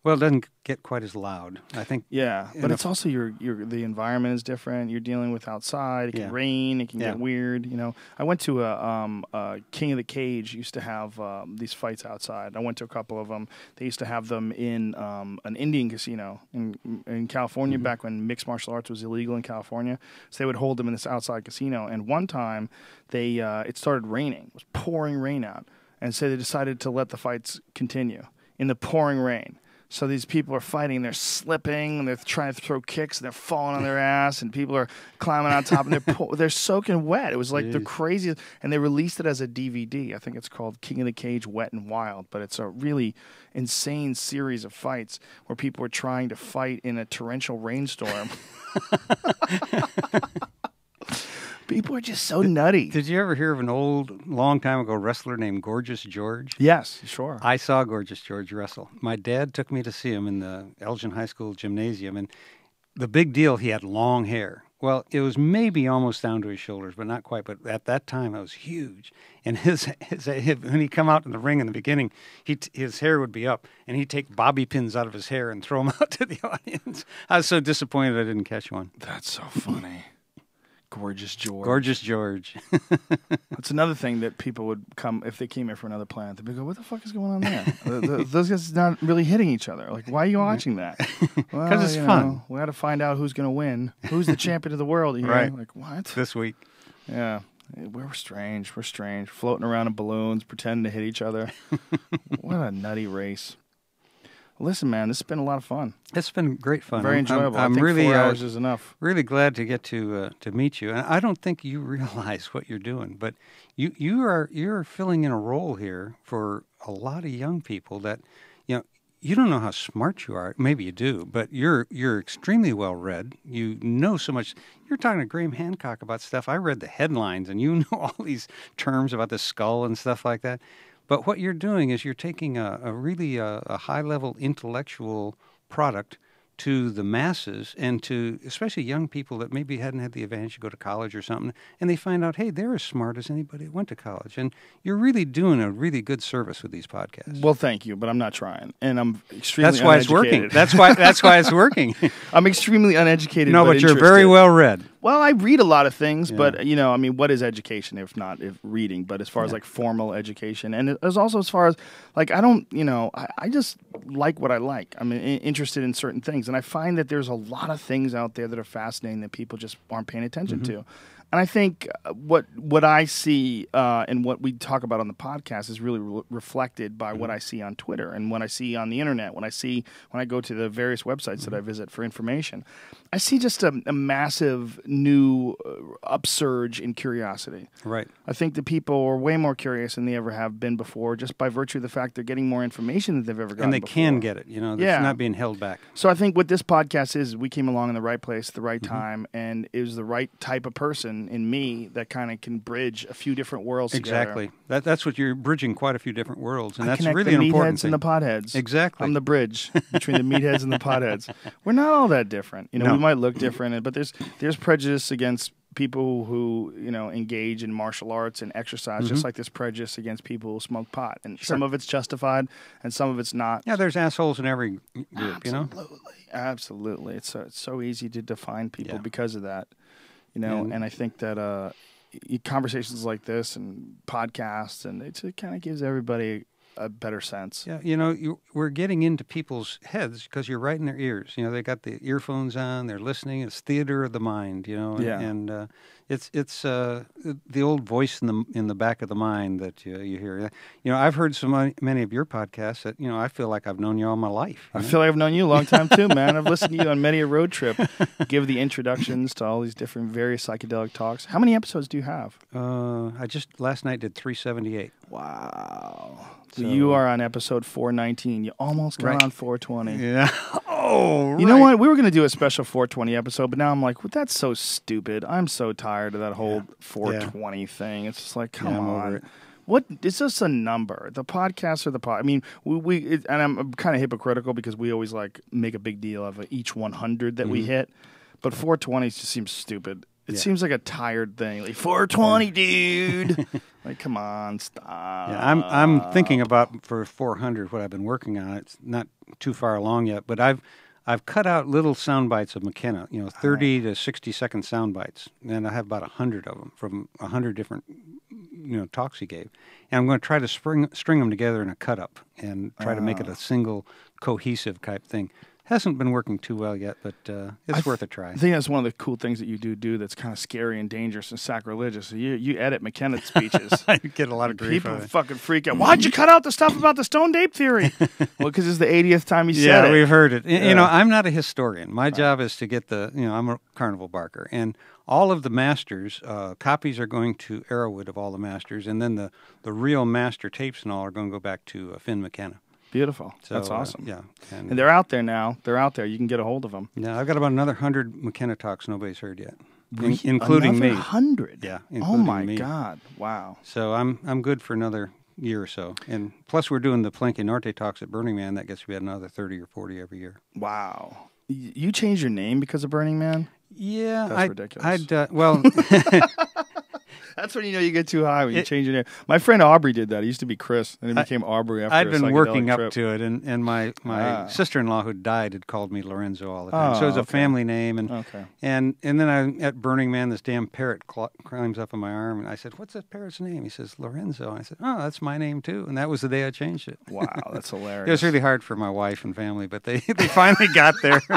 Well, it doesn't get quite as loud. I think. Yeah, but a it's also your your the environment is different. You're dealing with outside. It can Yeah. rain. It can Yeah. get weird. You know, I went to a um, uh, King of the Cage. Used to have um, these fights outside. I went to a couple of them. They used to have them in um, an Indian casino in in California Mm-hmm. back when mixed martial arts was illegal in California. So they would hold them in this outside casino. And one time, they uh, it started raining. It was pouring rain out, and so they decided to let the fights continue in the pouring rain. So these people are fighting, they're slipping, and they're trying to throw kicks, and they're falling on their ass, and people are climbing on top, and they're po- they're soaking wet. It was like the Jeez. craziest, and they released it as a DVD. I think it's called King of the Cage: Wet and Wild, but it's a really insane series of fights where people are trying to fight in a torrential rainstorm. People are just so nutty. Did you ever hear of an old, long time ago wrestler named Gorgeous George? yes, sure. I saw Gorgeous George wrestle. My dad took me to see him in the Elgin High School gymnasium, and the big deal, he had long hair. Well, it was maybe almost down to his shoulders, but not quite. But at that time, it was huge. And his, his, when he come out in the ring in the beginning, he his hair would be up, and he'd take bobby pins out of his hair and throw them out to the audience. I was so disappointed I didn't catch one. That's so funny. Gorgeous George. Gorgeous George. That's another thing that people would come if they came here for another planet. They'd be go, "What the fuck is going on there? The- the- those guys not really hitting each other. Like, why are you watching that? Because it's fun. we got to find out who's going to win. Who's the champion of the world? Here? Right. Like what? this week. Yeah. We're strange. We're strange. Floating around in balloons, pretending to hit each other. what a nutty race. Listen, man, this has been a lot of fun. It's been great fun. Very I'm- I'm- enjoyable. I'm, I think really four uh, hours is enough. really glad to get to uh, to meet you. And I don't think you realize what you're doing, but you you are you're filling in a role here for a lot of young people that you know you don't know how smart you are. Maybe you do, but you're you're extremely well read. You know so much. You're talking to Graham Hancock about stuff. I read the headlines, and you know all these terms about the skull and stuff like that. But what you're doing is you're taking a, a really uh, a high level intellectual product to the masses and to especially young people that maybe hadn't had the advantage to go to college or something, and they find out, hey, they're as smart as anybody that went to college, and you're really doing a really good service with these podcasts. Well, thank you, but I'm not trying, and I'm extremely. that's why it's working. That's why that's why it's working. I'm extremely uneducated. no, but, you're very well read. Well, I read a lot of things, Yeah. but you know, I mean, what is education if not if reading? But as far as like formal education, and as also as far as like I don't, you know, I, I just like what I like. I'm interested in certain things, and I find that there's a lot of things out there that are fascinating that people just aren't paying attention Mm-hmm. to. And I think uh, what what I see uh, and what we talk about on the podcast is really re- reflected by Mm-hmm. what I see on Twitter and what I see on the internet. When I see when I go to the various websites that I Mm-hmm. visit for information, I see just a, a massive new uh, upsurge in curiosity. Right. I think that people are way more curious than they ever have been before, just by virtue of the fact they're getting more information than they've ever gotten. And they can get it. You know, it's Yeah. not being held back. So I think what this podcast is, we came along in the right place at the right Mm-hmm. time, and it was the right type of person in me that kind of can bridge a few different worlds together. Exactly. That that's what you're bridging quite a few different worlds, and I that's really the an important meatheads thing. and the potheads. Exactly. I'm the bridge between the meatheads and the potheads. We're not all that different. You know, No. we might look different, but there's there's prejudice against people who you know engage in martial arts and exercise, just mm-hmm. like there's prejudice against people who smoke pot, and some of it's justified and some of it's not. yeah, there's assholes in every group. You know. Absolutely, absolutely. It's so, it's so easy to define people Yeah. because of that, you know. And- And, I think that uh, conversations like this and podcasts and it, it kind of gives everybody a better sense. Yeah, you know, you, we're getting into people's heads because you're right in their ears. You know, they got the earphones on, they're listening. It's theater of the mind. You know, and, Yeah. and uh, it's it's uh, the old voice in the in the back of the mind that you, you hear. You know, I've heard so many, many of your podcasts that you know I feel like I've known you all my life. I know? feel like I've known you a long time too, man. I've listened to you on many a road trip. Give the introductions to all these different various psychedelic talks. How many episodes do you have? uh, I just last night did 378. Wow. So, So- you are on episode 419. You almost got Right. on 420. Yeah. oh, You know what? We were going to do a special 420 episode, but now I'm like, well, that's so stupid. I'm so tired of that whole 420 thing. It's just like, come Yeah, on. What? It's just a number. The podcasts are the pod. I mean, we, we it, and I'm kind of hypocritical because we always like make a big deal of each 100 that we hit, but 420 just seems stupid. It Mm-hmm. Yeah. seems like a tired thing. Like 420, dude. like, come on, stop. Yeah, I'm I'm thinking about for 400 what I've been working on. It's not too far along yet, but I've I've cut out little sound bites of McKenna, you know, 30 to 60 second sound bites, and I have about 100 of them from 100 different you know talks he gave, and I'm going to try to spring string them together in a cut up and try to make it a ah. single cohesive type thing. Hasn't been working too well yet, but uh, it's th- worth a try. I think that's one of the cool things that you do do that's kind of scary and dangerous and sacrilegious. You you edit McKenna's speeches. I get a lot of grief. People fucking freak out. Why'd you cut out the stuff about the stone ape theory? well, because it's the 80th time he yeah, said it. Yeah, we've heard it. Yeah. You know, I'm not a historian. My job is to get the, you know, I'm a carnival barker, and all of the masters uh, copies are going to Erowid of all the masters, and then the the real master tapes and all are going to go back to uh, Finn McKenna. Beautiful. So, that's uh, awesome. yeah, and, And they're out there now. They're out there. You can get a hold of them. yeah, I've got about another hundred McKenna talks nobody's heard yet. in- including me. Hundred. Yeah, Oh my me. God! Wow. So I'm I'm good for another year or so. And plus, we're doing the Palenque Norte talks at Burning Man. That gets to be another 30 or 40 every year. Wow. You changed your name because of Burning Man? Yeah, That's I'd, ridiculous. I'd uh, well, That's when you know you get too high when you It- change your name. My friend Aubrey did that. He used to be Chris, and he I- became Aubrey after I'd been working up to it, and, and my my Ah. sister-in-law who died had called me Lorenzo all the time. so Oh, it was a family name, and Okay. and and then I at Burning Man, this damn parrot cl- climbs up on my arm, and I said, "What's that parrot's name?" He says, "Lorenzo." And I said, "Oh, that's my name too." And that was the day I changed it. Wow, that's hilarious. It was really hard for my wife and family, but they, they finally got there.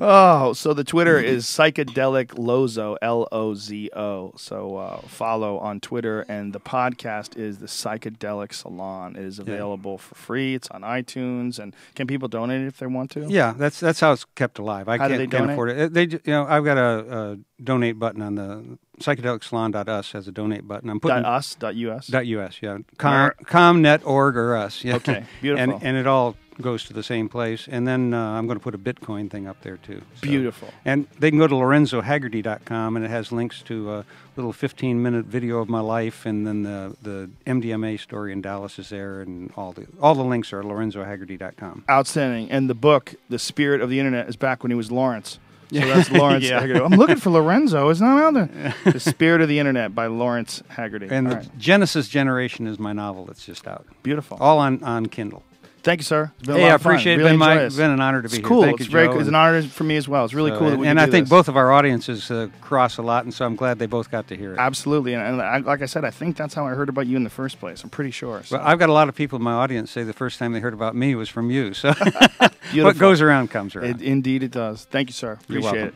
oh, so the Twitter is psychedelic lozo L O Z O. So uh, follow on Twitter, and the podcast is the Psychedelic Salon. It is available for free. It's on iTunes, and can people donate if they want to? yeah, that's that's how it's kept alive. I How can't, they can't afford it. They, you know, I've got a, a donate button on the psychedelicsalon.us has a donate button. I'm putting Dot us. Dot us. Dot .us, yeah. Com, Where- comnet.org or us, yeah. Okay, beautiful. And, and it all goes to the same place. And then uh, I'm going to put a Bitcoin thing up there too. So- Beautiful. And they can go to lorenzohagerty.com and it has links to a little 15 minute video of my life and then the, the MDMA story in Dallas is there and all the all the links are at lorenzohagerty.com. Outstanding. And the book, The Spirit of the Internet, is back when he was Lawrence. So that's Lawrence Yeah. Hagerty. I'm looking for Lorenzo. It's not out there. the Spirit of the Internet by Lawrence Hagerty. And All the right. Genesis Generation is my novel that's just out. Beautiful. All on, on Kindle. Thank you, sir. It's been a Hey, lot I of fun. appreciate it. Really Been, my, this. been an honor to be It's here. cool. Thank it's you, very Joe. It's an honor for me as well. It's really So, cool that and, and I think this. both of our audiences uh, cross a lot, and so I'm glad they both got to hear it. Absolutely, and, and I, like I said, I think that's how I heard about you in the first place. I'm pretty sure. So. Well, I've got a lot of people in my audience say the first time they heard about me was from you. So what goes around comes around. It, indeed, it does. Thank you, sir. Appreciate it.